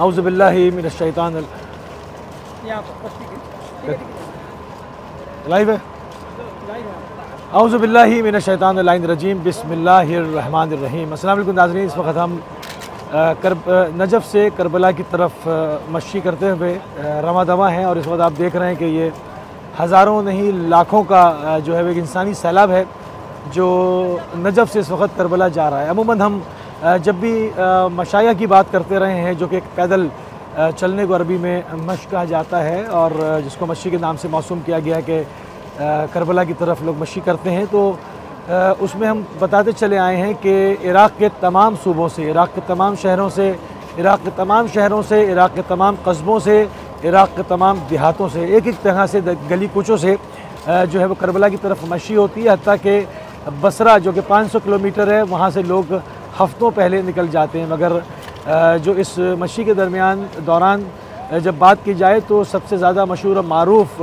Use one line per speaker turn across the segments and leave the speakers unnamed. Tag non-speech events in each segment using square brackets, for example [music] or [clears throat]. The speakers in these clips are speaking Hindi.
अउज़बिल्लिमिनशैतान लाइव है अउज़बिल्लिमिनशैतान रजीम बिस्मिल्लाहिर्रहमानिर्रहीम अस्सलाम वालेकुम नाज़रीन इस वक्त हम अ, कर नजफ़ से करबला की तरफ़ मशी करते हुए रवा दवा हैं और इस वक्त आप देख रहे हैं कि ये हज़ारों नहीं लाखों का जो है वो एक इंसानी सैलाब है जो नजफ़ से इस वक्त करबला जा रहा है अमूमन हम जब भी मशाया की बात करते रहे हैं, जो कि एक पैदल चलने को अरबी में मश कहा जाता है, और जिसको मशी के नाम से मौसूम किया गया कि करबला की तरफ़ लोग मशी करते हैं तो उसमें हम बताते चले आए हैं कि इराक़ के तमाम सूबों से, इराक़ के तमाम शहरों से, इराक़ के तमाम शहरों से, इराक़ के तमाम कस्बों से, इराक़ के तमाम देहातों से एक एक तरह से गली कुचों से जो है वो करबला की तरफ़ मशी होती है हती कि बसरा, जो कि 500 किलोमीटर है, वहाँ से लोग हफ्तों पहले निकल जाते हैं। मगर जो इस मशी के दरमियान, दौरान जब बात की जाए तो सबसे ज़्यादा मशहूर मरूफ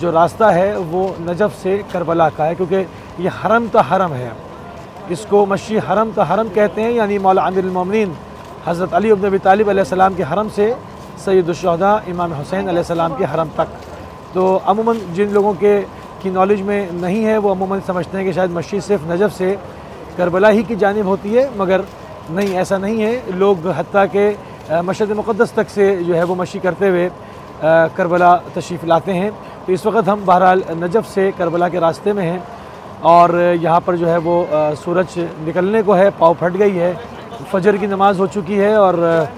जो रास्ता है, वो नजफ़ से करबला का है, क्योंकि ये हरम तो हरम है। इसको मशी हरम तो हरम कहते हैं, यानी मौला अमीरमिन हज़रत अली अबन अबी तालिब के हरम से सैदुलशहदा इमाम हुसैन अलैहिस्सलाम के हरम तक। तो अमूमन जिन लोगों के, की नॉलेज में नहीं है, वो अमूमन समझते हैं कि शायद मस्जिद सिर्फ़ नजफ़ से करबला ही की जानब होती है, मगर नहीं, ऐसा नहीं है। लोग हती के मशद मुक़दस तक से जो है वो मशी करते हुए करबला तशरीफ़ लाते हैं। तो इस वक्त हम बहरहाल नजफ़ से करबला के रास्ते में हैं और यहाँ पर जो है वो सूरज निकलने को है, पाव फट गई है, फजर की नमाज़ हो चुकी है और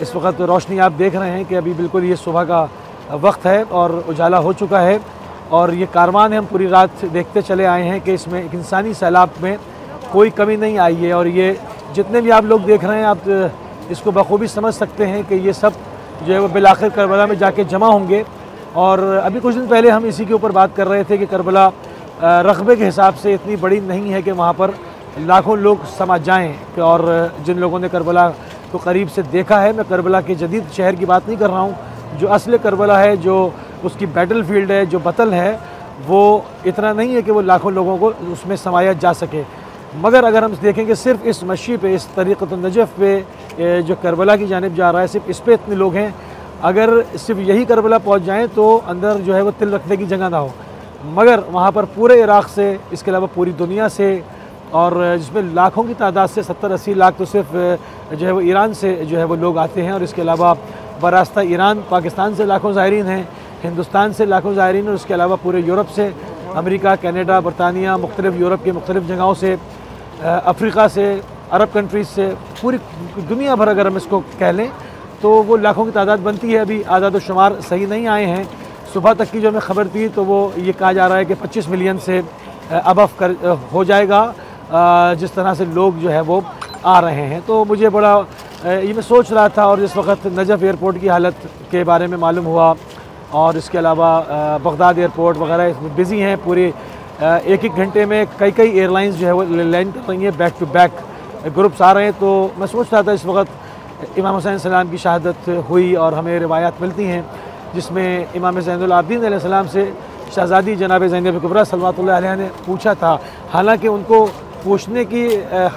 इस वक्त रोशनी आप देख रहे हैं कि अभी बिल्कुल ये सुबह का वक्त है और उजाला हो चुका है। और ये कारवान हम पूरी रात देखते चले आए हैं कि इसमें एक इंसानी सैलाब में कोई कमी नहीं आई है और ये जितने भी आप लोग देख रहे हैं, आप इसको बखूबी समझ सकते हैं कि ये सब जो है वो बिलाखिर करबला में जाके जमा होंगे। और अभी कुछ दिन पहले हम इसी के ऊपर बात कर रहे थे कि करबला रकबे के हिसाब से इतनी बड़ी नहीं है कि वहाँ पर लाखों लोग समा जाएँ और जिन लोगों ने करबला को करीब से देखा है। मैं करबला के जदीद शहर की बात नहीं कर रहा हूँ। जो असल करबला है, जो उसकी बैटल फ़ील्ड है, जो बतल है, वो इतना नहीं है कि वो लाखों लोगों को उसमें समाया जा सके। मगर अगर हम देखेंगे सिर्फ़ इस मशी पे, इस तरीक़त नजफ़ पे जो करबला की जानब जा रहा है, सिर्फ़ इस पे इतने लोग हैं। अगर सिर्फ़ यही करबला पहुँच जाएँ तो अंदर जो है वो तिल रखने की जगह ना हो। मगर वहाँ पर पूरे इराक़ से, इसके अलावा पूरी दुनिया से, और जिसमें लाखों की तादाद से, सत्तर अस्सी लाख तो सिर्फ़ जो है वो ईरान से, जो है वो लोग आते हैं, और इसके अलावा बरास्ता ईरान, पाकिस्तान से लाखों ज़ायरीन हैं, हिंदुस्तान से लाखों ज़ायरीन और उसके अलावा पूरे यूरोप से, अमेरिका, कनाडा, बरतानिया, मुख्तलिफ़ यूरोप के मुख्तलिफ़ जगहों से अफ्रीका से, अरब कंट्रीज़ से, पूरी दुनिया भर अगर हम इसको कह लें तो वो लाखों की तादाद बनती है अभी। आज़ाद शुमार सही नहीं आए हैं। सुबह तक की जो हमें खबर थी तो वो ये कहा जा रहा है कि 25 मिलियन से अबफ कर हो जाएगा। जिस तरह से लोग जो है वो आ रहे हैं। तो मुझे बड़ा ये मैं सोच रहा था और जिस वक्त नजफ़ एयरपोर्ट की हालत के बारे में मालूम हुआ और इसके अलावा बगदाद एयरपोर्ट वगैरह बिज़ी हैं पूरे एक एक घंटे में कई कई एयरलाइंस जो है वो लैंड कर रही हैं बैक टू बैक ग्रुप्स आ रहे हैं। तो मैं सोच रहा था इस वक्त इमाम हुसैन सलाम की शहादत हुई और हमें रिवायात मिलती हैं, जिसमें इमाम जैनआबदीन सलाम से शहज़ादी जनाब जैनब कुबरा सलवात ने पूछा था। हालाँकि उनको पूछने की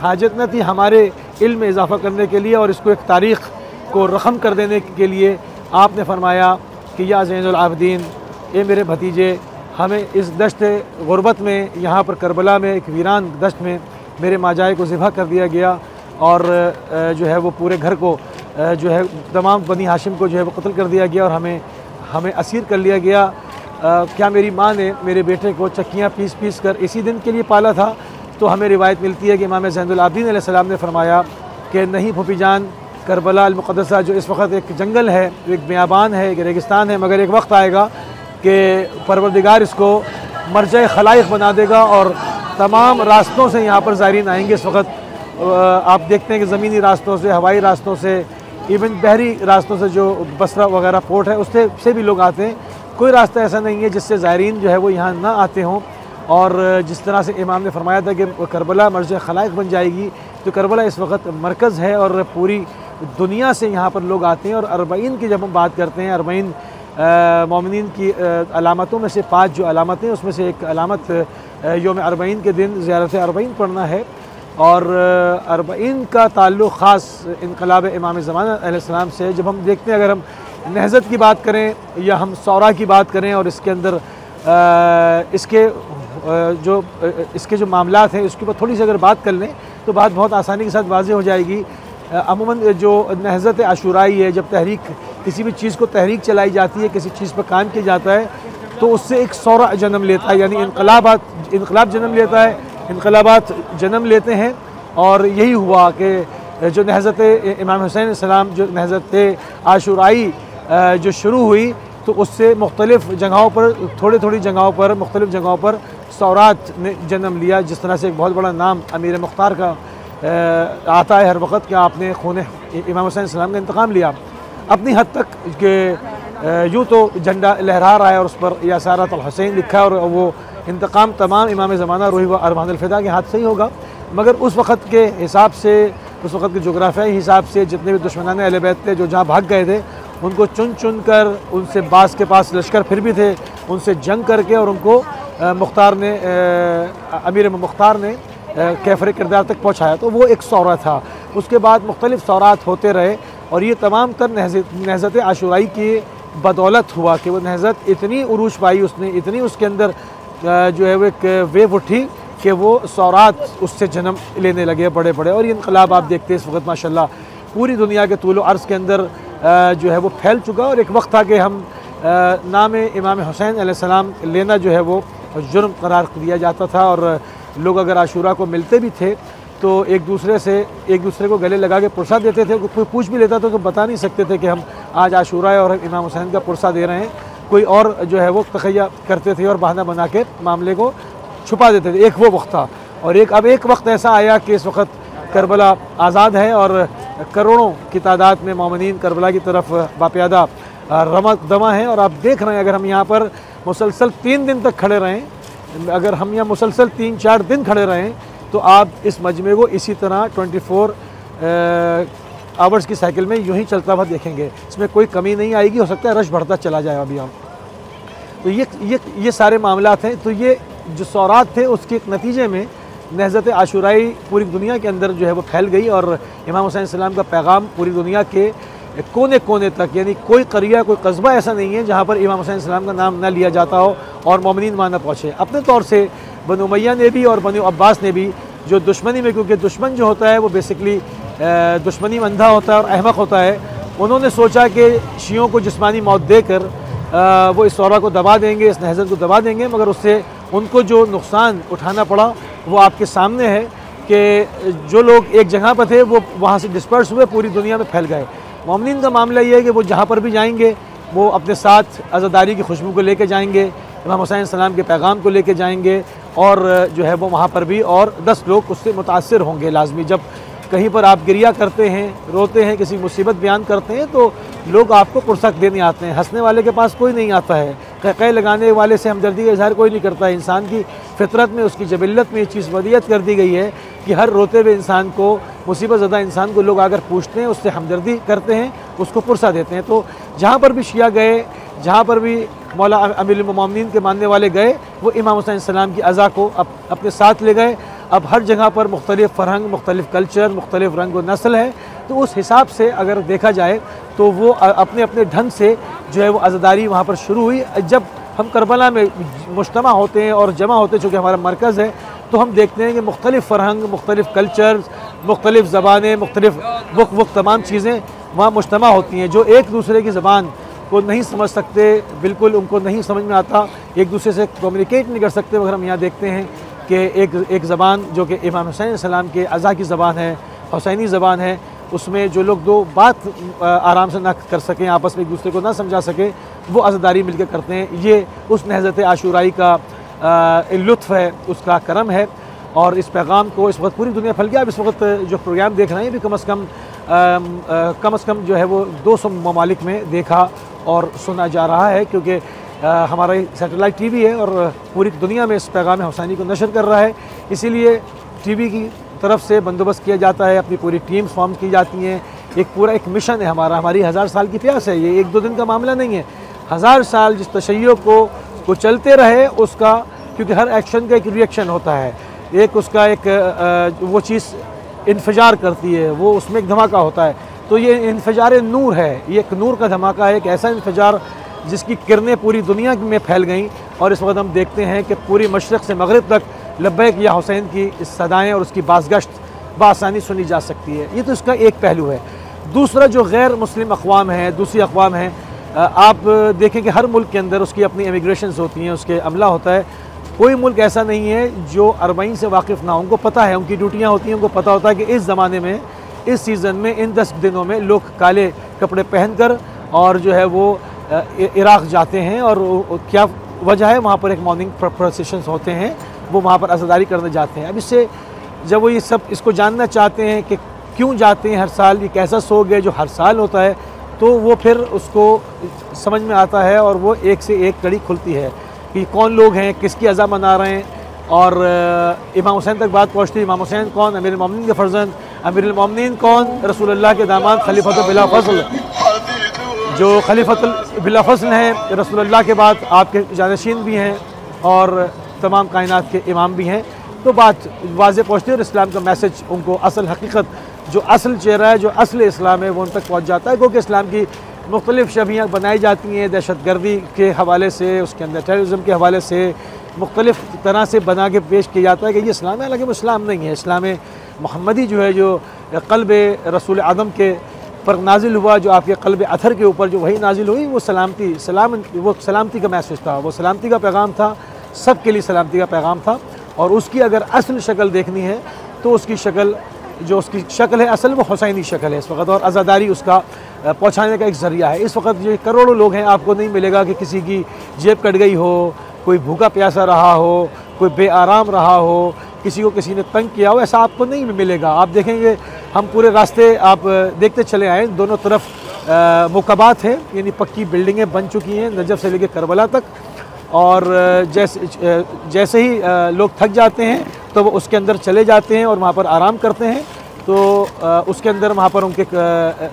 हाजत न थी हमारे इल्म में इजाफ़ा करने के लिए और इसको एक तारीख़ को रकम कर देने के लिए आपने फरमाया कि या जैनआबदीन ये मेरे भतीजे हमें इस दश्त गुरबत में यहाँ पर करबला में एक वीरान दश्त में मेरे माजाए को ज़िबा कर दिया गया और जो है वो पूरे घर को जो है तमाम बनी हाशिम को जो है वो कत्ल कर दिया गया और हमें हमें असीर कर लिया गया। अ, क्या मेरी माँ ने मेरे बेटे को चक्कियाँ पीस पीस कर इसी दिन के लिए पाला था? तो हमें रिवायत मिलती है कि इमाम जैनदीन सलाम ने फरमाया कि नहीं फूफी जान करबला जो इस वक्त एक जंगल है एक बियाबान है एक रेगिस्तान है मगर एक वक्त आएगा कि परवरदिगार इसको मरज खलाइक बना देगा और तमाम रास्तों से यहाँ पर ज़ायरीन आएँगे इस वक्त। आप देखते हैं कि ज़मीनी रास्तों से, हवाई रास्तों से, इवन बहरी रास्तों से जो बसरा वगैरह पोर्ट है, उससे से भी लोग आते हैं। कोई रास्ता ऐसा नहीं है जिससे ज़ायरीन जो है वो यहाँ ना आते हों। और जिस तरह से इमाम ने फरमाया था कि करबला मर्ज खलाइक बन जाएगी तो करबला इस वक्त मरकज़ है और पूरी दुनिया से यहाँ पर लोग आते हैं और अरबईन की जब हम बात करते हैं, अरबईन मोमिन की अलामतों में से पाँच जो अलामतें उसमें से एक अलामत योम अरबईन के दिन ज़्यारत अरबईन पढ़ना है। और अरबईन का ताल्लुक़ ख़ास इनकलाब इमाम ज़मान से जब हम देखते हैं, अगर हम नहज़त की बात करें या हम सौरा की बात करें और इसके अंदर इसके जो इसके जो मामला हैं, इसके ऊपर थोड़ी सी अगर बात कर लें तो बात बहुत आसानी के साथ वाज हो जाएगी। अमूमन जो नहज़त आशुराई है, जब तहरीक किसी भी चीज़ को तहरीक चलाई जाती है, किसी चीज़ पर काम किया जाता है तो उससे एक सौरा जन्म लेता है, यानी इनकलाबात, इनकलाब जन्म लेता है, इनकलाबात जन्म लेते हैं, और यही हुआ कि जो नहज़त इमाम हुसैन सलाम, जो नहज़त आशुराई जो शुरू हुई तो उससे मुख्तलिफ़ जगहों पर थोड़ी थोड़ी जगहों पर, मुख्तलिफ़ जगहों पर सौरात ने जन्म लिया, जिस तरह से एक बहुत बड़ा नाम अमीर मुख्तार का आता है हर वक्त कि आपने खून इमाम हुसैन सलाम का इंतकाम लिया। अपनी हद तक के यूँ तो झंडा लहरा रहा है और उस पर यासारत हुसैन लिखा है और वो इंतकाम तमाम इमाम ज़माना रूही व अरमानफ़िदा के हाथ से ही होगा। मगर उस वक़्त के हिसाब से, उस वक़्त के जोग्राफियाई हिसाब से जितने भी दुश्मनान अहलबैत थे, जो जहाँ भाग गए थे, उनको चुन चुन कर उनसे बास के पास लश्कर फिर भी थे, उनसे जंग करके और उनको मुख्तार ने अमीर मुख्तार ने कैफर किरदार तक पहुँचाया। तो वो एक सौरा था। उसके बाद मुख्तलिफ़ सौरात होते रहे। और ये तमाम तर नहज़त आशुराई की बदौलत हुआ कि वो नहज़त इतनी उरूज पाई उसने, इतनी उसके अंदर जो है वो एक वेव उठी कि वो सौरात उससे जन्म लेने लगे बड़े बड़े और ये इनकलाब आप देखते हैं इस वक्त, माशाल्लाह, पूरी दुनिया के तूल अर्ज़ के अंदर जो है वो फैल चुका और एक वक्त था कि हम नाम इमाम हुसैन सलाम लेना जो है वो जुर्म करार दिया जाता था और लोग अगर आशूरा को मिलते भी थे तो एक दूसरे से, एक दूसरे को गले लगा के पुरसा देते थे, कोई पूछ भी लेता था तो बता नहीं सकते थे कि हम आज आशूरा है और इमाम हुसैन का पुरसा दे रहे हैं। कोई और जो है वो तखैया करते थे और बहाना बना के मामले को छुपा देते थे, एक वो वक्त था। और एक, अब एक वक्त ऐसा आया कि इस वक्त करबला आज़ाद है और करोड़ों की तादाद में मोमिन करबला की तरफ़ बाप्यादा रमक दमा है। और आप देख रहे हैं, अगर हम यहाँ पर मुसलसल तीन दिन तक खड़े रहें, अगर हम यहाँ मुसलसल तीन चार दिन खड़े रहें तो आप इस मजमे को इसी तरह 24 फोर आवर्स की साइकिल में यूँ ही चलता हुआ देखेंगे। इसमें कोई कमी नहीं आएगी, हो सकता है रश बढ़ता चला जाए अभी हम। तो ये ये ये सारे मामला हैं। तो ये जो सौरात थे, उसके नतीजे में नहज़त आशुराई पूरी दुनिया के अंदर जो है वो फैल गई और इमाम हुसैन सलाम का पैगाम पूरी दुनिया के कोने कोने तक, यानी कोई करिया, कोई कस्बा ऐसा नहीं है जहाँ पर इमाम हुसैन सलाम का नाम ना लिया जाता हो और ममिन माना पहुँचे। अपने तौर से बनु मैया ने भी और बनु अब्बास ने भी, जो दुश्मनी में, क्योंकि दुश्मन जो होता है, वो बेसिकली दुश्मनी में अंधा होता है और अहमक होता है। उन्होंने सोचा कि शियों को जिसमानी मौत देकर वो इस सौरा को दबा देंगे, इस नहजत को दबा देंगे, मगर उससे उनको जो नुकसान उठाना पड़ा, वो आपके सामने है कि जो लोग एक जगह पर थे, वो वहाँ से डिस्पर्स हुए, पूरी दुनिया में फैल गए। ममिन का मामला ये है कि वो जहाँ पर भी जाएँगे, वो अपने साथ आज़ादारी की खुशबू को लेकर जाएँगे, इमाम हुसैन सलाम के पैगाम को लेकर जाएँगे और जो है वो वहाँ पर भी और दस लोग उससे मुतासर होंगे लाजमी। जब कहीं पर आप गिरिया करते हैं, रोते हैं, किसी मुसीबत बयान करते हैं तो लोग आपको पुरसक देने आते हैं। हंसने वाले के पास कोई नहीं आता है। कह लगाने वाले से हमदर्दी का इजहार कोई नहीं करता। है इंसान की फितरत में, उसकी जबिलत में ये चीज़ वदियत कर दी गई है कि हर रोते हुए इंसान को, मुसीबत ज़दा इंसान को लोग अगर पूछते हैं, उससे हमदर्दी करते हैं, उसको पुरसा देते हैं। तो जहाँ पर भी शिया गए, जहाँ पर भी मौला अमीर ममिन के मानने वाले गए वो इमाम हुसैन सलाम की अज़ा को अप, अपने साथ ले गए। अब हर जगह पर मुख्तलिफ़ फ़रहंग मुख्तलिफ़ कल्चर मुख्तलिफ़ रंग व नस्ल है। तो उस हिसाब से अगर देखा जाए तो वो अपने अपने ढंग से जो है वो आज़ादारी वहाँ पर शुरू हुई। जब हम करबला में मुश्तम होते हैं और जमा होते हैं चूँकि हमारा मरकज़ है तो हम देखते हैं कि मुख्तलिफ़ फ़रहंग मुख्तलिफ़ कल्चर मुख्तलिफ़ ज़बानें मुख्तलिफ़ वुक वुक तमाम चीज़ें वहाँ मुश्तम होती हैं जो एक दूसरे की ज़बान को नहीं समझ सकते, बिल्कुल उनको नहीं समझ में आता, एक दूसरे से कम्युनिकेट नहीं कर सकते, मगर हम यहाँ देखते हैं कि एक एक ज़बान जो कि इमाम हुसैन सलाम के अज़ा की ज़बान है, हुसैनी ज़बान है, उसमें जो लोग दो बात आराम से ना कर सकें, आपस में एक दूसरे को ना समझा सकें, वो अजादारी मिल कर करते हैं। ये उस नहजत आशुराई का लुत्फ़ है, उसका करम है, और इस पैगाम को इस वक्त पूरी दुनिया फैल गया। अब इस वक्त जो प्रोग्राम देख रहे हैं भी कम अज़ कम कम अज़ कम जो है वो दो सौ ममालिक में देखा और सुना जा रहा है, क्योंकि हमारा सेटेलाइट टीवी है और पूरी दुनिया में इस पैगाम हुसैनी को नशर कर रहा है। इसीलिए टीवी की तरफ़ से बंदोबस्त किया जाता है, अपनी पूरी टीम्स फॉर्म की जाती हैं। एक पूरा एक मिशन है हमारा, हमारी हज़ार साल की प्यास है, ये एक दो दिन का मामला नहीं है। हज़ार साल जिस तशैय को को चलते रहे, उसका, क्योंकि हर एक्शन का एक रिएक्शन होता है। एक उसका एक वो चीज़ इन्फजार करती है, वो उसमें एक धमाका होता है। तो ये इन्फजार नूर है, ये एक नूर का धमाका है, एक ऐसा इन्फजार जिसकी किरणें पूरी दुनिया में फैल गईं और इस वक्त हम देखते हैं कि पूरी मशरक़ से मगरब तक लब्बैक या हुसैन की इस सदाएँ और उसकी बासगश्त बसानी सुनी जा सकती है। ये तो इसका एक पहलू है। दूसरा जो गैर मुस्लिम अकवाम है, दूसरी अकवाम है आप देखें कि हर मुल्क के अंदर उसकी अपनी इमिग्रेशन होती हैं, उसके अमला होता है। कोई मुल्क ऐसा नहीं है जो अरबईन से वाकिफ़ ना उनको पता है, उनकी ड्यूटियाँ होती हैं, उनको पता होता है कि इस ज़माने में, इस सीज़न में, इन दस दिनों में लोग काले कपड़े पहन कर और जो है वो इराक़ जाते हैं और क्या वजह है? वहाँ पर एक मॉर्निंग प्रोसेशन होते हैं, वो वहाँ पर अजादारी करने जाते हैं। अब इससे जब वो ये सब, इसको जानना चाहते हैं कि क्यों जाते हैं हर साल, ये कैसा सोग है जो हर साल होता है तो वो फिर उसको समझ में आता है और वो एक से एक कड़ी खुलती है। कि कौन लोग हैं, किसकी अज़ा मना रहे हैं। और इमाम हुसैन तक बात पहुँचती, इमाम हुसैन कौन अमीर ममिन के फर्जन अमीर ममिन कौन, रसूलुल्लाह के दामाद खलीफत बिला फ़सल जो खलीफत बिला फ़सल हैं, रसूलुल्लाह के बाद आपके जानशीन भी हैं और तमाम कायनात के इमाम भी हैं। तो बात वाज पहुँचती है और इस्लाम का मैसेज उनको असल हकीकत, जो असल चेहरा है, जो असल इस्लाम है, वो उन तक पहुँच जाता है। क्योंकि इस्लाम की मुख्तलिफ़ शबियाँ बनाई जाती हैं दहशत गर्दी के हवाले से, उसके अंदर टेररिज्म के हवाले से, मुख्तलिफ़ तरह से बना के पेश किया जाता है कि ये इस्लाम है, हालाँकि वो इस्लाम नहीं है। इस्लाम महमदी जो है, जो कल्ब रसूल आदम के पर नाजिल हुआ, जो आपके कल्ब अथर के ऊपर जो वही नाजिल हुई, वो सलामती, सलाम, वो सलामती का मैसेज था, वो सलामती का पैगाम था सब के लिए सलामती का पैगाम था। और उसकी अगर असल शक्ल देखनी है तो उसकी शक्ल, जो उसकी शक्ल है, असल वो हुसैनी शक्ल है। इस वक्त और आज़ादारी उसका पहुँचाने का एक ज़रिया है। इस वक्त जो करोड़ों लोग हैं, आपको नहीं मिलेगा कि किसी की जेब कट गई हो, कोई भूखा प्यासा रहा हो, कोई बेआराम रहा हो, किसी को किसी ने तंग किया हो, ऐसा आपको नहीं मिलेगा। आप देखेंगे, हम पूरे रास्ते आप देखते चले आए, दोनों तरफ़ मुकबात हैं, यानी पक्की बिल्डिंगें बन चुकी हैं नजब से लेकर करबला तक। और जैसे जैसे ही लोग थक जाते हैं तो वो उसके अंदर चले जाते हैं और वहाँ पर आराम करते हैं। तो उसके अंदर वहाँ पर उनके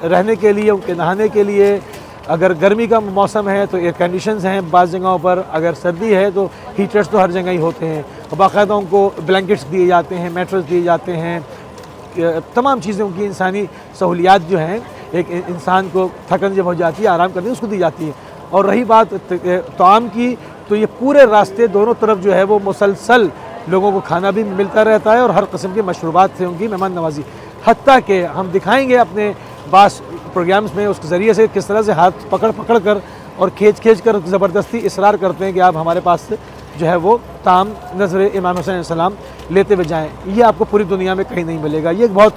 रहने के लिए, उनके नहाने के लिए, अगर गर्मी का मौसम है तो एयर कंडीशन हैं बाज़ जगहों पर, अगर सर्दी है तो हीटर्स तो हर जगह ही होते हैं। बाकायदा उनको ब्लैंकेट्स दिए जाते हैं मेट्रस दिए जाते हैं। तमाम चीज़ें उनकी इंसानी सहूलियात जो हैं, एक इंसान को थकन जब हो जाती है, आराम करनी उसको दी जाती है। और रही बात ताम की तो ये पूरे रास्ते दोनों तरफ़ जो है वो मुसलसल लोगों को खाना भी मिलता रहता है और हर कस्म की मशरूबात से उनकी, मेहमान नवाजी। हती कि हम दिखाएँगे अपने बास प्रोग्राम्स में उसके ज़रिए से किस तरह से हाथ पकड़ पकड़ कर और खींच खींच कर ज़बरदस्ती इसरार करते हैं कि आप हमारे पास से जो है वो ताम नज़र इमाम हुसैन सलाम लेते हुए जाएँ। ये आपको पूरी दुनिया में कहीं नहीं मिलेगा। ये एक बहुत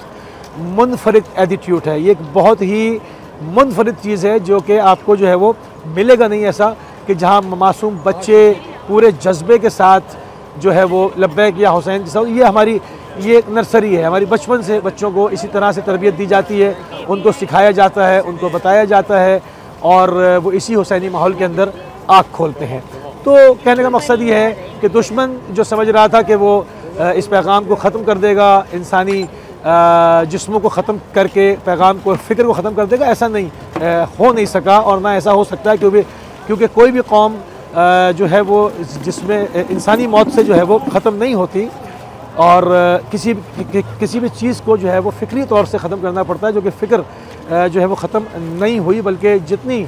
मुनफरद एटीट्यूड है। ये एक बहुत ही मुनफरद चीज़ है जो कि आपको जो है वो मिलेगा नहीं ऐसा कि जहाँ मासूम बच्चे पूरे जज्बे के साथ जो है वो लब्बैक या हुसैन साथ। ये हमारी ये एक नर्सरी है। हमारी बचपन से बच्चों को इसी तरह से तरबियत दी जाती है। उनको सिखाया जाता है, उनको बताया जाता है और वो इसी हुसैनी माहौल के अंदर आँख खोलते हैं। तो कहने का मकसद ये है कि दुश्मन जो समझ रहा था कि वो इस पैगाम को ख़त्म कर देगा, इंसानी जिस्मों को ख़त्म करके, पैगाम को, फ़िक्र को ख़त्म कर देगा, ऐसा नहीं हो नहीं सका और ना ऐसा हो सकता है क्योंकि क्योंकि कोई भी कौम जो है वो जिसमें इंसानी मौत से जो है वो ख़त्म नहीं होती। और किसी कि, किसी भी चीज़ को जो है वो फ़िक्री तौर से ख़त्म करना पड़ता है जो कि फ़िक्र जो है वो ख़त्म नहीं हुई बल्कि जितनी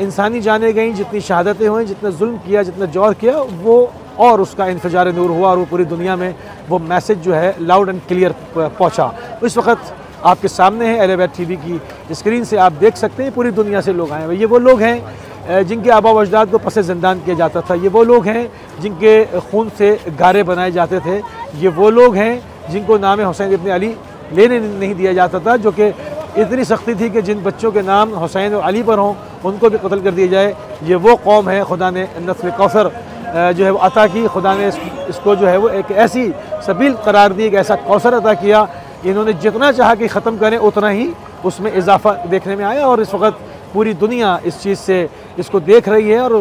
इंसानी जाने गई जितनी शहादतें हुई जितना जुल्म किया जितना जौर किया वो और उसका इंतज़ार नूर हुआ और वो पूरी दुनिया में वो मैसेज जो है लाउड एंड क्लियर पहुँचा। इस वक्त आपके सामने है एलेवेट टी की स्क्रीन से आप देख सकते हैं पूरी दुनिया से लोग आए हुए ये वो लोग हैं जिनके आबा अजदाद को पस जिंदान किया जाता था। ये वो लोग हैं जिनके खून से गारे बनाए जाते थे। ये वो लोग हैं जिनको नाम हुसैन इबन अली लेने नहीं दिया जाता था, जो कि इतनी सख्ती थी कि जिन बच्चों के नाम हुसैन और अली पर हों, उनको भी कत्ल कर दिया जाए। ये वो कौम है खुदा ने नस्ल कौसर जो है वो अता की। खुदा ने इसको जो है वो एक ऐसी सबील करार दी, एक ऐसा कौसर अता किया। इन्होंने जितना चाहा कि ख़त्म करें, उतना ही उसमें इजाफा देखने में आया और इस वक्त पूरी दुनिया इस चीज़ से इसको देख रही है और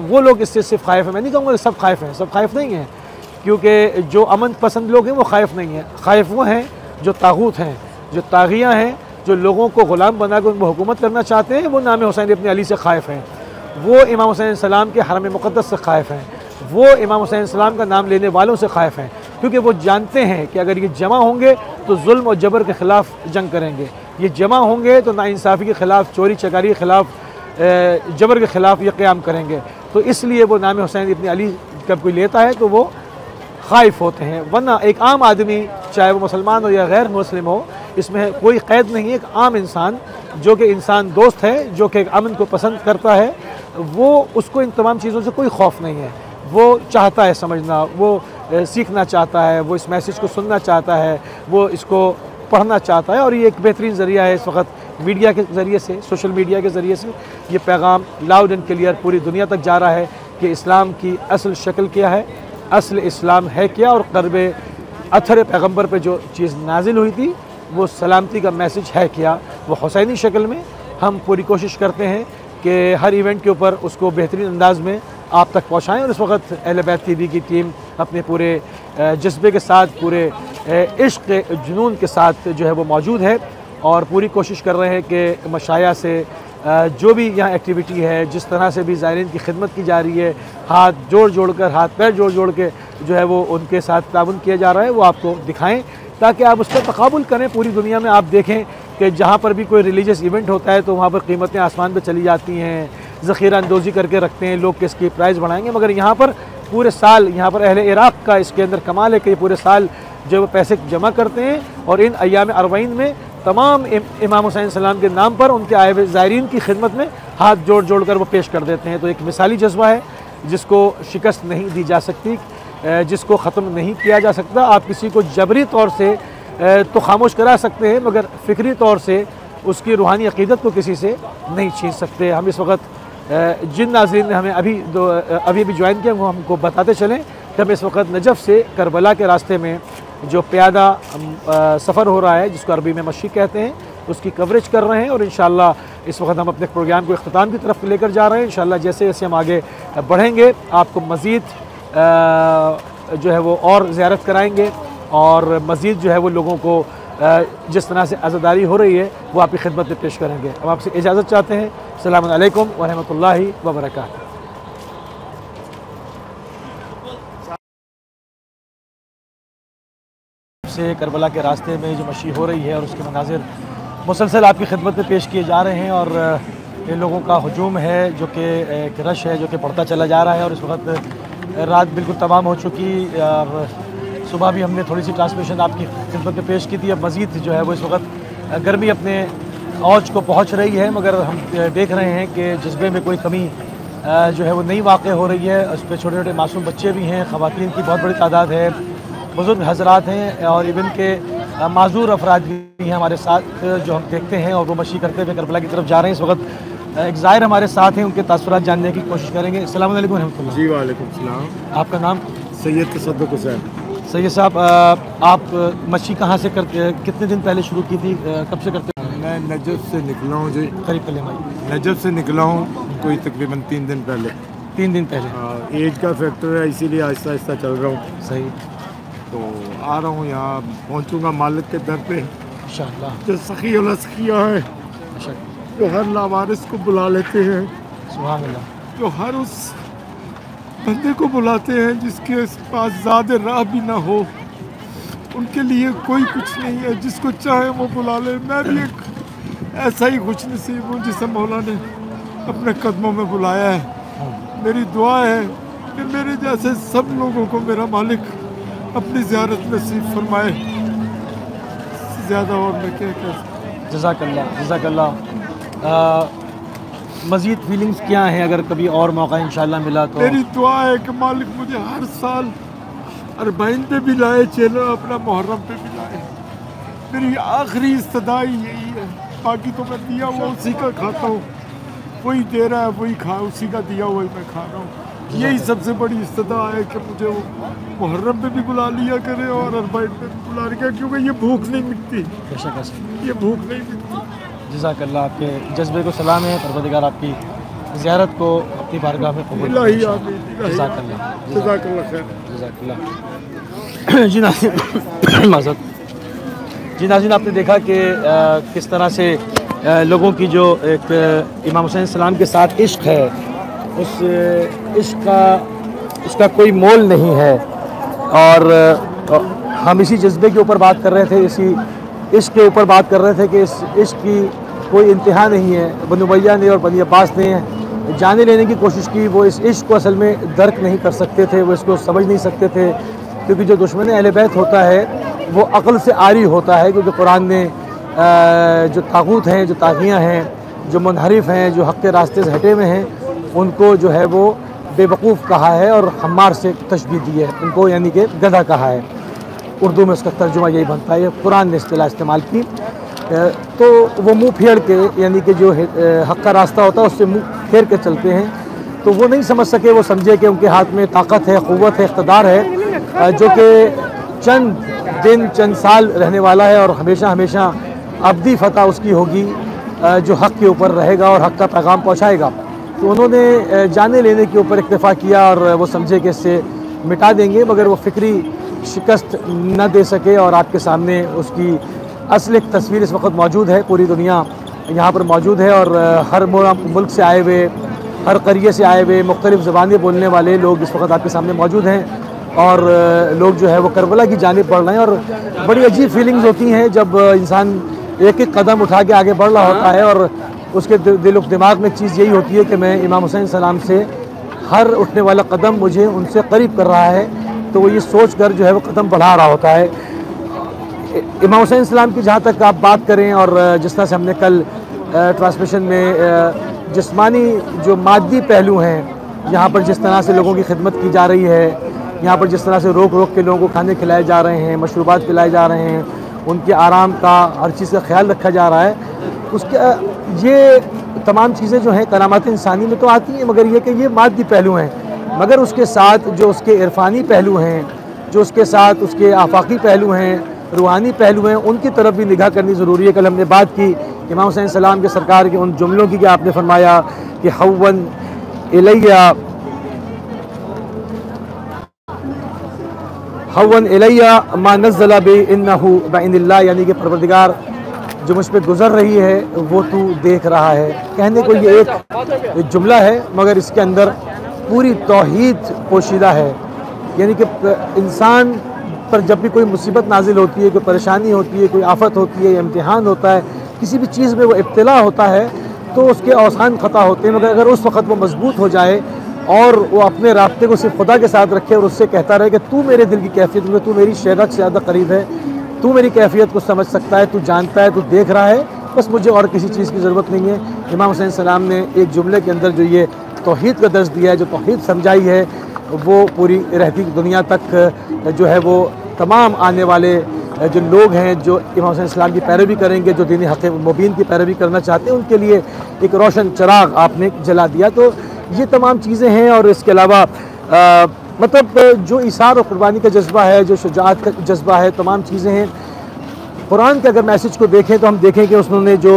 वो लोग इससे सिर्फ़ खाइफ है। मैं नहीं कहूँगा सब खाइफ हैं, सब खाइफ नहीं हैं, क्योंकि जो अमन पसंद लोग हैं वो खाइफ नहीं हैं। खाइफ वो हैं जो ताहूत हैं, जो तागियाँ हैं, जो लोगों को ग़ुलाम बना कर उनको हुकूमत करना चाहते हैं, वो नाम हुसैन अपने अली से खाइफ हैं। वो इमाम हुसैन सलाम के हरम मुक़दस से खाइफ हैं। वो इमाम हुसैन सलाम का नाम लेने वालों से खाइफ हैं, क्योंकि वो जानते हैं कि अगर ये जमा होंगे तो जुल्म और जबर के ख़िलाफ़ जंग करेंगे। ये जमा होंगे तो नाइंसाफ़ी के ख़िलाफ़ चोरी चकारी के ख़िलाफ़ जबर के ख़िलाफ़ ये क़्याम करेंगे। तो इसलिए वो नाम हुसैन इतनी अली जब कोई लेता है तो वो खाइफ होते हैं। वरना एक आम आदमी, चाहे वो मुसलमान हो या गैर मुस्लिम हो, इसमें कोई कैद नहीं है। एक आम इंसान, जो कि इंसान दोस्त है, जो कि अमन को पसंद करता है, वो उसको इन तमाम चीज़ों से कोई खौफ नहीं है। वो चाहता है समझना, वो सीखना चाहता है, वो इस मैसेज को सुनना चाहता है, वो इसको पढ़ना चाहता है। और ये एक बेहतरीन ज़रिया है इस वक्त मीडिया के ज़रिए से, सोशल मीडिया के ज़रिए से ये पैगाम लाउड एंड क्लियर पूरी दुनिया तक जा रहा है कि इस्लाम की असल शक्ल क्या है, असल इस्लाम है क्या, और करब अथर पैगंबर पर जो चीज़ नाजिल हुई थी, वो सलामती का मैसेज है क्या? वो हुसैनी शक्ल में हम पूरी कोशिश करते हैं कि हर इवेंट के ऊपर उसको बेहतरीन अंदाज में आप तक पहुँचाएँ, और इस वक्त एहल टी की टीम अपने पूरे जज्बे के साथ, पूरे इश्क, जुनून के साथ जो है वो मौजूद है। और पूरी कोशिश कर रहे हैं कि मशाया से जो भी यहाँ एक्टिविटी है, जिस तरह से भी ज़ायरीन की खिदमत की जा रही है, हाथ जोड़ जोड़ कर, हाथ पैर जोड़ जोड़ के जो है वो उनके साथ ताउन किया जा रहा है, वो आपको दिखाएँ, ताकि आप उसका तकबुल करें पूरी दुनिया में। आप देखें कि जहाँ पर भी कोई रिलीजियस इवेंट होता है तो वहाँ पर कीमतें आसमान पर चली जाती हैं, ज़ख़ीरा अंदोज़ी करके रखते हैं लोग किसकी प्राइस बढ़ाएँगे। मगर यहाँ पर पूरे साल, यहाँ पर अहल इराक़ का इसके अंदर कमाल है कि पूरे साल जो पैसे जमा करते हैं, और इन अयाम अरवाइन में तमाम इमाम हुसैन सलाम के नाम पर उनके आए ज़ायरीन की खिदमत में हाथ जोड़ जोड़ कर वो पेश कर देते हैं। तो एक मिसाली जज्बा है जिसको शिकस्त नहीं दी जा सकती जिसको ख़त्म नहीं किया जा सकता। आप किसी को जबरी तौर से तो खामोश करा सकते हैं, मगर फ़िक्री तौर से उसकी रूहानी अकीदत को किसी से नहीं छीन सकते। हम इस वक्त जिन नाजरीन ने हमें अभी अभी अभी ज्वाइन किया, वो हमको बताते चलें कि हम इस वक्त नजफ़ से करबला के रास्ते में जो प्यादा सफ़र हो रहा है, जिसको अरबी में मशी कहते हैं, उसकी कवरेज कर रहे हैं और इन इस वक्त हम अपने प्रोग्राम को अख्ताम की तरफ़ लेकर जा रहे हैं। इन जैसे जैसे हम आगे बढ़ेंगे, आपको मज़ीद जो है वो और ज़्यारत कराएँगे और मज़ीद जो है वो लोगों को जिस तरह से आज़ादारी हो रही है, वो आपकी खिदमत में पेश करेंगे। हम आपसे इजाज़त चाहते हैं। अल्लाम वरहमल वर्का से करबला के रास्ते में जो मशी हो रही है और उसके मनाजिर मुसलसल आपकी खिदमत में पेश किए जा रहे हैं और इन लोगों का हजूम है जो कि एक रश है जो कि बढ़ता चला जा रहा है और इस वक्त रात बिल्कुल तमाम हो चुकी और सुबह भी हमने थोड़ी सी ट्रांसमिशन आपकी खिदमत में पेश की थी। अब मज़ीद जो है वो इस वक्त गर्मी अपने औज को पहुँच रही है, मगर हम देख रहे हैं कि जज्बे में कोई कमी जो है वो नई वाक़ हो रही है। उस पर छोटे छोटे मासूम बच्चे भी हैं ख़वान की बहुत बड़ी तादाद है। बुज़ुर्ग हजरात हैं और इवन के माजूर अफराद भी हैं हमारे साथ जो हम देखते हैं और वो मशी करते हुए करबला की तरफ़ जा रहे हैं। इस वक्त एक ज़ाहिर हमारे साथ हैं उनके तसरत जानने की कोशिश करेंगे। वरहमल
जी वालेकुम
आपका नाम?
सैयद तसदुक हुसैन।
सैयद साहब आप मच्छी कहाँ से करते कितने दिन पहले शुरू की थी कब से करते
मैं नजब से निकला हूँ जी।
करीब पहले
नजब से निकला हूँ कोई तकरीबन तीन दिन पहले।
तीन दिन पहले।
एज का फैक्टर है इसीलिए आहिस्ता आहिस्ता चल रहा हूँ।
सही।
तो आ रहा हूँ यहाँ पहुँचूँगा मालिक के दर पे। जो सखी सखिया है जो हर लावारिस को बुला लेते हैं जो हर उस बंदे को बुलाते हैं जिसके पास ज़्यादा राह भी ना हो उनके लिए कोई कुछ नहीं है। जिसको चाहे वो बुला ले। मैं भी एक ऐसा ही खुश नसीब हूँ जिसे मौला ने अपने कदमों में बुलाया है। हाँ। मेरी दुआ है कि मेरे जैसे सब लोगों को मेरा मालिक अपनी ज्यारत नसीब फरमाए। ज़्यादा और मैं क्या कह
जजाकल्ला जजाकल्ला मज़ीद फीलिंग्स क्या हैं? अगर कभी और मौका इंशाल्लाह मिला तो।
मेरी दुआ है कि मालिक मुझे हर साल अरबाइन पे भी लाए चलो अपना मुहर्रम पे भी लाए। मेरी आखिरी इस्तदाई यही है। बाकी तो मैं दिया हुआ उसी का खाता हूँ। वही दे रहा है वही खा उसी का दिया हुआ मैं खा रहा हूँ। यही सबसे बड़ी इस्तः है कि मुझे वो मुहर्रम पे भी बुला लिया करे और अरबाइन पे भी बुला लिया क्योंकि ये भूख नहीं मिटती। ये भूख नहीं मिटती।
जजाकल्ला आपके जज्बे को सलाम है परवदिगार आपकी ज़्यारत को अपनी बारगाह में कबूल [clears throat] जी नाजिन [clears throat] माजत जी नाजिन आपने देखा कि किस तरह से लोगों की जो एक इमाम हुसैन सलाम के साथ इश्क है उस इसका इसका कोई मोल नहीं है। और हम इसी जज्बे के ऊपर बात कर रहे थे, इसी इश्क के ऊपर बात कर रहे थे कि इस इश्क की कोई इंतहा नहीं है। बनु भैया ने और बनी अब्बास ने जाने लेने की कोशिश की। वो इस इश्क को असल में दर्क नहीं कर सकते थे, वो इसको समझ नहीं सकते थे। क्योंकि जो दुश्मन अहल बैत होता है, वो अक़ल से आरी होता है, क्योंकि कुरान ने जो ताकूत हैं, जो ताकियाँ हैं, जो मनहरफ हैं, जो हक़ रास्ते से हटे हुए हैं उनको जो है वो बेवकूफ़ कहा है और हमार से तशबी दी है। उनको यानी कि गधा कहा है। उर्दू में उसका तर्जुमा यही बनता है। कुरान ने अतला इस्तेमाल की। तो वो मुँह फेर के यानी कि जो हक़ का रास्ता होता है, उससे मुँह फेर के चलते हैं। तो वो नहीं समझ सके, वो समझे कि उनके हाथ में ताकत है, क़वत है, इकतदार है जो कि चंद दिन, चंद साल रहने वाला है और हमेशा हमेशा अबदी फ़तह उसकी होगी जो हक़ के ऊपर रहेगा और हक़ का पैगाम पहुँचाएगा। तो उन्होंने जाने लेने के ऊपर इतफ़ा किया और वो समझे कि इससे मिटा देंगे मगर वो फ़िक्री शिकस्त न दे सके और आपके सामने उसकी असल एक तस्वीर इस वक्त मौजूद है। पूरी दुनिया यहाँ पर मौजूद है और हर मुल्क से आए हुए हर करिए से आए हुए मुख्तलिफ़ ज़बानें बोलने वाले लोग इस वक्त आपके सामने मौजूद हैं और लोग जो है वो करबला की जानब बढ़ रहे हैं और बड़ी अजीब फीलिंग्स होती हैं जब इंसान एक एक कदम उठा के आगे बढ़ रहा होता है और उसके दिल दिमाग में चीज़ यही होती है कि मैं इमाम हुसैन सलाम से हर उठने वाला कदम मुझे उनसे करीब कर रहा है तो वो ये सोच कर जो है वो कदम बढ़ा रहा होता है। इमाम हुसैन सलाम की जहाँ तक आप बात करें और जिस तरह से हमने कल ट्रांसमिशन में जिस्मानी जो मादी पहलू हैं, यहाँ पर जिस तरह से लोगों की खिदमत की जा रही है, यहाँ पर जिस तरह से रोक रोक के लोगों को खाने खिलाए जा रहे हैं, मशरूबात पिलाए जा रहे हैं, उनके आराम का हर चीज़ का ख्याल रखा जा रहा है उसके ये तमाम चीज़ें जो हैं करामत इंसानी में तो आती हैं, मगर ये कि ये मादी पहलू हैं। मगर उसके साथ जो उसके इरफानी पहलू हैं, जो उसके साथ उसके आफाकी पहलू हैं, रूहानी पहलू हैं, उनकी तरफ़ भी निगाह करनी ज़रूरी है। कल हमने बात की इमाम हुसैन सलाम के सरकार के उन जुमलों की कि आपने फरमाया कि हवन एलिया हवन एलिया मा नज़ला बे इन यानी कि परवरदिगार जो मुझ पर गुज़र रही है, वो तू देख रहा है। कहने को ये एक जुमला है, मगर इसके अंदर पूरी तोहहीद पोशीदा है। यानी कि इंसान पर जब भी कोई मुसीबत नाजिल होती है, कोई परेशानी होती है, कोई आफत होती है इम्तहान होता है, किसी भी चीज़ में वो इब्तला होता है तो उसके अवसान ख़ता होते हैं। मगर अगर उस वक़्त वो मज़बूत हो जाए और वो अपने रबते को सिर्फ़ खुदा के साथ रखे और उससे कहता रहे कि तू मेरे दिल की कैफियत में, तू मेरी शहरत से ज़्यादा करीब है तू मेरी कैफियत को समझ सकता है, तू जानता है, तू देख रहा है, बस मुझे और किसी चीज़ की ज़रूरत नहीं है। इमाम हुसैन सलाम ने एक जुमले के अंदर जो ये तोहद का दर्ज दिया है, जो तोहद समझाई है, वो पूरी रहती दुनिया तक, जो है वो तमाम आने वाले, जो लोग हैं, जो इमाम हुसैन सलाम की पैरवी करेंगे, जो दीनी हक़ मुबीन की पैरवी करना चाहते हैं, उनके लिए एक रोशन चराग आपने जला दिया। तो ये तमाम चीज़ें हैं और इसके अलावा मतलब जो इशार और कुर्बानी का जज्बा है, जो शुजात का जज्बा है, तमाम चीज़ें हैं। कुरान के अगर मैसेज को देखें तो हम देखें कि उसने जो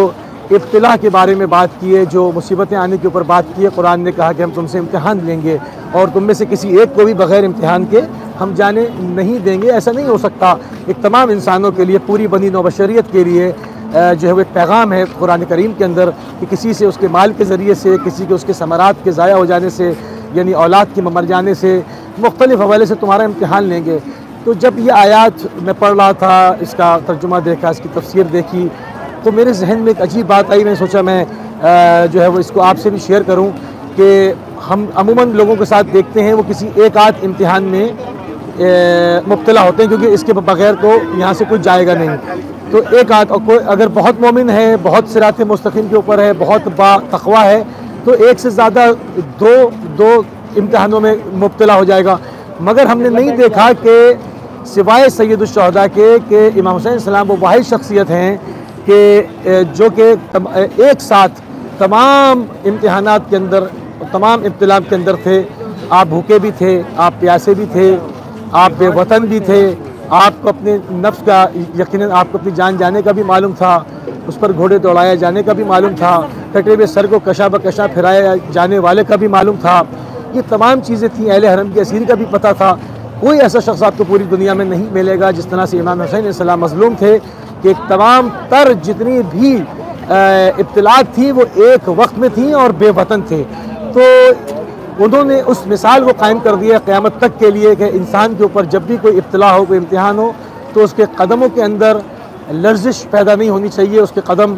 इब्तला के बारे में बात की है, जो मुसीबतें आने के ऊपर बात की है, कुरान ने कहा कि हम तुमसे इम्तहान लेंगे और तुम में से किसी एक को भी बग़ैर इम्तहान के हम जाने नहीं देंगे। ऐसा नहीं हो सकता। एक तमाम इंसानों के लिए, पूरी बनी नौबशरीत के लिए जो है वो एक पैगाम है कुरान करीम के अंदर कि किसी से उसके माल के ज़रिए से, किसी के उसके समरात के ज़ाया हो जाने से यानी औलाद के मर जाने से मुख्तलिफ़ हवाले से तुम्हारा इम्तहान लेंगे। तो जब ये आयात मैं पढ़ रहा था, इसका तर्जुमा देखा, इसकी तफसीर देखी तो मेरे जहन में एक अजीब बात आई। मैंने सोचा मैं जो है वो इसको आपसे भी शेयर करूँ कि हम अमूमन लोगों के साथ देखते हैं, वो किसी एक आध इम्तहान में मुबतला होते हैं, क्योंकि इसके बगैर तो यहाँ से कुछ जाएगा नहीं। तो एक आध अगर बहुत मोमिन है, बहुत सिरात मुस्तकीम के ऊपर है, बहुत बा तखवा है तो एक से ज़्यादा दो दो इम्तहानों में मुबतला हो जाएगा। मगर हमने नहीं देखा कि सिवाय सैदुलशहदा के, कि इमाम हुसैन सलाम वो वाहि शख्सियत हैं कि जो कि एक साथ तमाम इम्तहान के अंदर, तमाम इब्तला के अंदर थे। आप भूखे भी थे, आप प्यासे भी थे, आप बेवतन भी थे। आपको अपने नफ्स का यकीन आपको अपनी जान जाने का भी मालूम था। उस पर घोड़े दौड़ाए जाने का भी मालूम था। कटे हुए सर को कशा बकशा फिराए जाने वाले का भी मालूम था। ये तमाम चीज़ें थी, अहल हरम की असीर का भी पता था। कोई ऐसा शख्स आपको पूरी दुनिया में नहीं मिलेगा जिस तरह से इमाम हुसैन सलाम मजलूम थे कि तमाम तर जितनी भी इब्तलात थी, वो एक वक्त में थी और बेवतन थे। तो उन्होंने उस मिसाल को कायम कर दिया क़्यामत तक के लिए कि इंसान के ऊपर जब भी कोई इब्तला हो, कोई इम्तहान हो तो उसके कदमों के अंदर लर्जिश पैदा नहीं होनी चाहिए, उसके कदम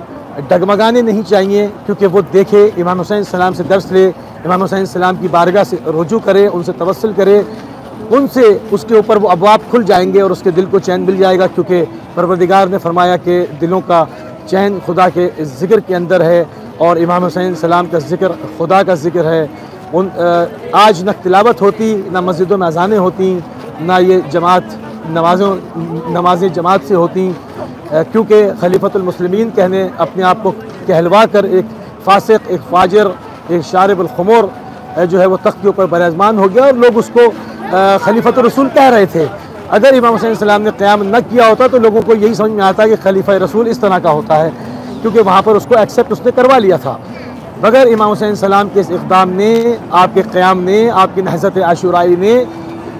डगमगाने नहीं चाहिए, क्योंकि वो देखे, इमाम हुसैन सलाम से दर्स ले इमाम हुसैन सलाम की बारगाह से रुजू करे, उनसे तवसल करे, उनसे, उसके ऊपर वो अबवाब खुल जाएँगे और उसके दिल को चैन मिल जाएगा, क्योंकि परवरदिगार ने फरमाया कि दिलों का चैन खुदा के ज़िक्र के अंदर है और इमाम हुसैन सलाम का ज़िक्र खुदा का ज़िक्र है। उन आज न तिलावत होती, ना मस्जिदों में अजानें होती, ना ये जमात नमाज़ों, नमाज़ें जमात से होती क्योंकि खलीफतुलमसलिमीन कहने, अपने आप को कहलवा कर एक फासिक, एक फाजर, एक शारबुलखमोर जो है वो तख्त के ऊपर बरजमान हो गया और लोग उसको खलीफत रसूल कह रहे थे। अगर इमाम हुसैन सलाम ने क़्याम न किया होता तो लोगों को यही समझ में आता कि खलीफा रसूल इस तरह का होता है, क्योंकि वहाँ पर उसको एक्सेप्ट उसने करवा लिया था। मगर इमाम हुसैन सलाम के इस इकदाम ने, आपके क़्याम ने, आपकी नहजत आशुराई ने,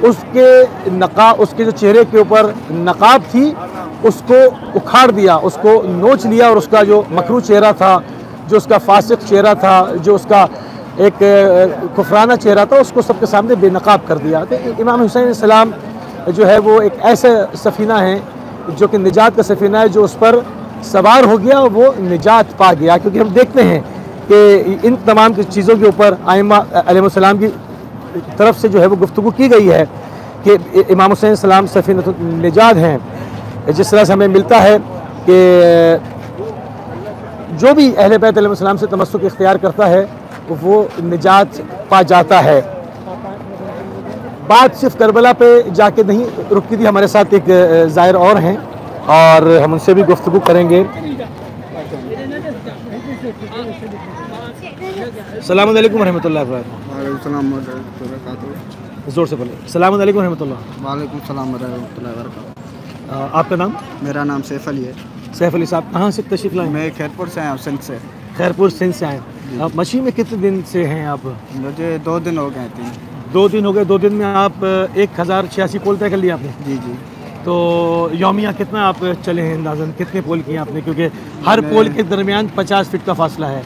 उसके नका, उसके जो चेहरे के ऊपर नकाब थी उसको उखाड़ दिया, उसको नोच लिया और उसका जो मकरू चेहरा था, जो उसका फासिक चेहरा था, जो उसका एक कुफराना चेहरा था, उसको सबके सामने बेनकाब कर दिया। तो इमाम हुसैन सलाम जो है वो एक ऐसा सफ़ीना है जो कि निजात का सफ़ीना है, जो उस पर सवार हो गया और वो निजात पा गया। क्योंकि हम देखते हैं कि इन तमाम चीज़ों के ऊपर आयमा की तरफ़ से जो है वो गुफ्तु की गई है कि इमाम हुसैन सलाम सफ़ीन निजात हैं। जिस तरह से हमें मिलता है कि जो भी अहल बैतम से तमस्क इख्तियार करता है वो निजात पा जाता है। बात सिर्फ़ करबला पे जाके नहीं रुकती थी हमारे साथ एक ज़ायर और हैं और हम उनसे भी गुफ्तु करेंगे। सलाम वरहमल ज़ोर से बोले सलाम वरहमल
वालेकुम सलाम
आपका नाम?
मेरा नाम सैफ अली है।
सैफ अली साहब कहाँ से तशरीफ़ लाए?
मैं खैरपुर से आया सिंध से।
खैरपुर सिंध से आए। आप मछली में कितने दिन से हैं आप?
मुझे दो दिन हो गए थे
दो दिन हो गए दो दिन में आप एक हज़ार छियासी पोल तय कर लिया आपने?
जी जी।
तो योमिया कितना आप चले हैं अंदाजन? कितने पोल किए आपने? क्योंकि हर पोल के दरमियान पचास फीट का फासला है।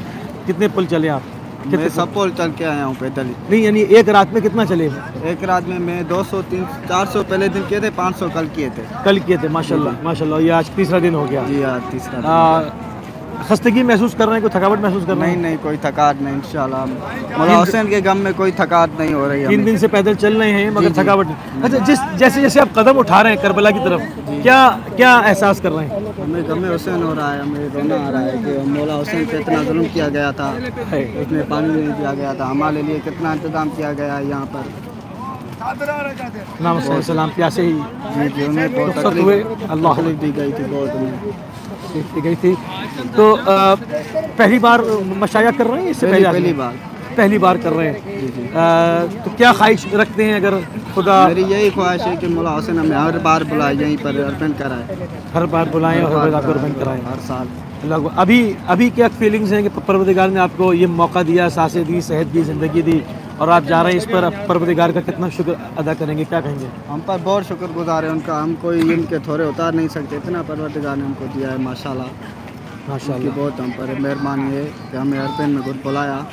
कितने पोल चले आप?
कितने सपोल चल के आया हूँ पैदल ही।
नहीं यानी एक रात में कितना चले?
एक रात में मैं 200 तीन 400 पहले दिन किए थे 500 कल किए थे।
कल किए थे माशाल्लाह माशाल्लाह ये आज तीसरा दिन हो गया।
जी आज तीसरा
खस्तगी महसूस कर रहे हैं कोई थकावट महसूस कर रहे
हैं? नहीं नहीं कोई थकावट नहीं इंशाल्लाह। मौला हुसैन के गम में कोई थकावट नहीं हो रही है
तीन दिन से पैदल चल रहे हैं मगर थकावट अच्छा जिस जैसे जैसे आप कदम उठा रहे हैं करबला की तरफ़ क्या क्या एहसास कर रहे हैं?
हमें गम हुसैन हो रहा है हमें रोना आ रहा है कि मौला हुसैन पे इतना जुल्म किया गया था उसमें पानी नहीं दिया गया था हमारे लिए कितना इंतज़ाम किया गया है यहाँ पर।
नाम सलाम प्यासे ही।
जी जी उन्हें बहुत
हुए अल्लाह।
दी गई थी बहुत उन्हें।
की गई थी। तो आ, पहली बार मशाया कर रहे हैं इससे
पहली, पहली? बार।
पहली बार कर रहे हैं। आ, तो क्या ख्वाहिश रखते हैं अगर खुदा
मेरी यही ख्वाहिश है कि मुला हुसैन हमें हर बार बुलाए यहीं पर अर्पण कराए।
हर बार बुलाएँ और हर बार अर्पण कराएँ।
हर साल।
अभी अभी क्या फीलिंग्स हैं कि परवरदिगार ने आपको ये मौका दिया साँसें दी सेहत दी ज़िंदगी दी और आप जा रहे हैं इस पर परवरदिगार का कितना शुक्र अदा करेंगे क्या कहेंगे?
हम पर बहुत शुक्र गुजार है उनका हम कोई इनके थोड़े उतार नहीं सकते इतना परवरदिगार ने हमको दिया है माशाल्लाह।
माशाल्लाह।
बहुत हम पर मेहरबानी है कि हमें हर पेन में खुद बुलाया।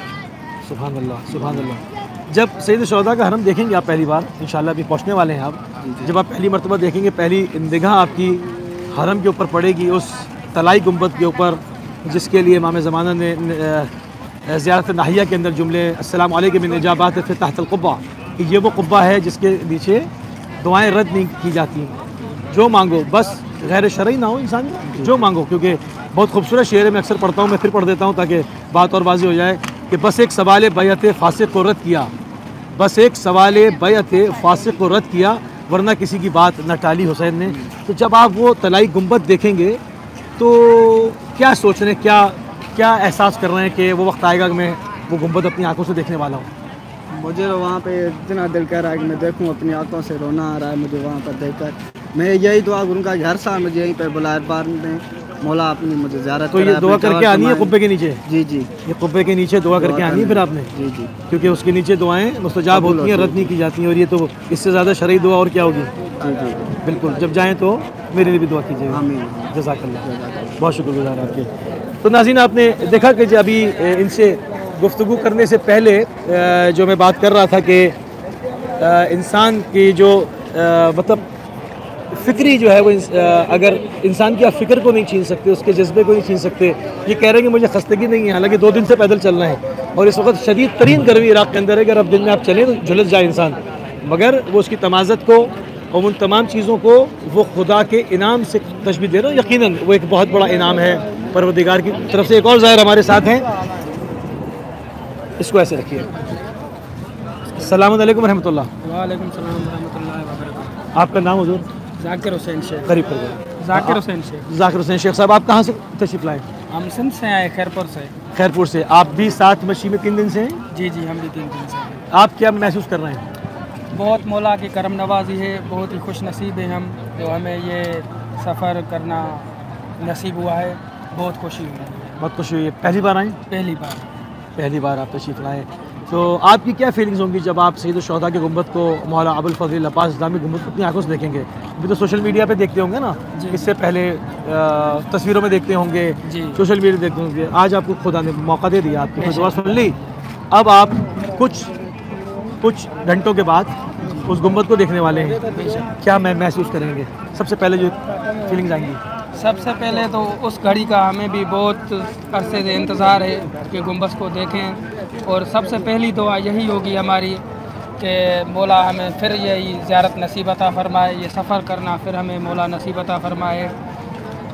सुबह अल्लाह सुबहान अल्लाह जब सईद शौदा का हरम देखेंगे आप पहली बार इन अभी पहुँचने वाले हैं आप। जब आप पहली मरतबा देखेंगे पहली निगाह आपकी हरम के ऊपर पड़ेगी उस तलाई गुंबद के ऊपर, जिसके लिए इमाम ज़माना ने ज़्यारत नाहिया के अंदर जुमले अल्लाम नजाबात फिर तहतलक़ुब्बा कि ये वो कुब्बा है जिसके नीचे दुआएँ रद्द नहीं की जाती जो मांगो, बस गैर शरई ना हो इंसान, जो मांगो, क्योंकि बहुत खूबसूरत शेर में अक्सर पढ़ता हूँ, मैं फिर पढ़ देता हूँ ताकि बात और वाजी हो जाए कि बस एक सवाल बैत फासिक को रद्द किया, बस एक सवाल बैत फासिक को रद्द किया, वरना किसी की बात न टाली हुसैन ने। तो जब आप वो तलाई गुंबद देखेंगे तो क्या सोच रहे हैं? क्या क्या एहसास कर रहे हैं कि वो वक्त आएगा कि मैं वो गुंबद अपनी आँखों से देखने वाला हूँ?
मुझे तो वहाँ पे इतना दिल कर रहा है कि मैं देखूँ, अपनी आँखों से रोना आ रहा है मुझे वहाँ पर देखकर। मैं यही दुआ उनका घर सा मुझे यहीं पर बुलाए बार में मौला अपनी मुझे ज़्यादा
तो ये दुआ करके आनी है कुब्बे के नीचे?
जी जी।
ये कुब्बे के नीचे दुआ करके आनी है फिर आपने?
जी जी।
क्योंकि उसके नीचे दुआएँ मुस्तजाब होती हैं रद्द नहीं की जाती हैं और ये तो इससे ज़्यादा शरई दुआ और क्या होगी?
जी जी
बिल्कुल जब जाएँ तो मेरे लिए भी दुआ कीजिए। जजाकल्ला बहुत शुक्रगुजार आपके। तो नाजीन आपने देखा कि अभी इनसे गुफ्तु करने से पहले जो मैं बात कर रहा था कि इंसान की जो मतलब फ़िक्री जो है वो अगर इंसान की आप फ़िक्र को नहीं छीन सकते उसके जज्बे को नहीं छीन सकते ये कह रहे हैं कि मुझे खस्तगी नहीं है हालाँकि दो दिन से पैदल चलना है और इस वक्त शदीद तरीन गर्मी इराक़ के अंदर है अगर अब दिन में आप चलें तो झुलस जाए इंसान। मगर वो उसकी तमाज़त को और उन तमाम चीज़ों को वो खुदा के इनाम से तशबी दे रहा है। यकीन वो एक बहुत बड़ा इनाम है। परवदिगार की तरफ़ से एक और ज़ाहिर हमारे साथ हैं। इसको ऐसे रखिए। सलाम
रहमतुल्लाह
आपका नाम हजूर?
जाकिर हुसैन शेख। कर जाकिर हुसैन शेख।
जाकिर हुसैन शेख साहब आप कहाँ से तशरीफ़ लाए?
हम सिंध से आए खैरपुर से।
खैरपुर से। आप भी साथ मच्छी में तीन दिन से हैं?
जी जी हम भी तीन दिन से
आप क्या महसूस कर रहे हैं?
बहुत मौला की करम नवाजी है बहुत ही खुश नसीब है हम जो हमें ये सफ़र करना नसीब हुआ है। बहुत खुशी हुई। है
बहुत खुशी हुई। है पहली बार आए?
पहली बार।
पहली बार आप तशरीफ़ लाए। तो आपकी क्या फीलिंग्स होंगी जब आप सईद शहदा के गुंबद को मौला अबुल फजल अब्बास इस्लामी गुंबद को अपनी आँखों से देखेंगे? अभी तो सोशल मीडिया पे देखते होंगे ना? इससे पहले तस्वीरों में देखते होंगे सोशल मीडिया देखते होंगे। आज आपको खुदा ने मौका दे दिया आपकी दुआ सुन ली। अब आप कुछ कुछ घंटों के बाद उस गुंबद को देखने वाले हैं। क्या मैं महसूस करेंगे? सबसे पहले जो फीलिंग्स आएँगी।
सबसे पहले तो उस घड़ी का हमें भी बहुत अरसे से इंतज़ार है कि गुम्बस को देखें। और सबसे पहली दुआ यही होगी हमारी कि मौला हमें फिर यही ज़्यारत नसीबता फरमाए, ये सफ़र करना फिर हमें मौला नसीबता फरमाए।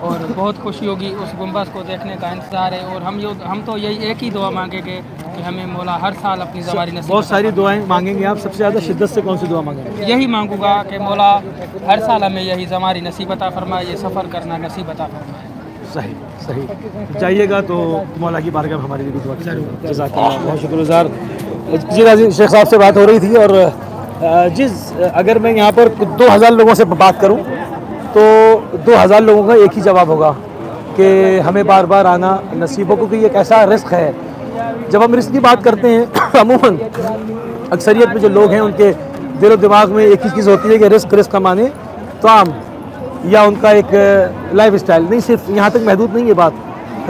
और बहुत खुशी होगी उस गुम्बस को देखने का इंतज़ार है। और हम यो, हम तो यही एक ही दुआ मांगेंगे कि हमें मौला हर साल अपनी जवारी नसीब
बहुत सारी दुआएँ मांगेंगे आप। सबसे ज़्यादा शिद्दत से कौन सी दुआ मांगेंगे?
यही मांगूँगा कि मौला हर साल हमें यही जवारी नसीबता फरमाए ये सफ़र करना नसीबता फरमाए।
सही सही। जाइएगा तो मौला की बारगाह हमारे लिए दुआ जजाक बहुत शुक्रगुजार। जी राज़ी शेख साहब से बात हो रही थी और जिस अगर मैं यहाँ पर दो हज़ार लोगों से बात करूँ तो दो हज़ार लोगों का एक ही जवाब होगा कि हमें बार बार आना नसीबों को कि एक ऐसा रिस्क है जब हम रिस्क की बात करते हैं, [coughs] अमूमन अक्सरियत में जो लोग हैं, उनके दिलो दिमाग में एक ही चीज़ होती है कि रिस्क रिस्क कमाने तो आम या उनका एक लाइफ स्टाइल नहीं, सिर्फ़ यहाँ तक महदूद नहीं है बात।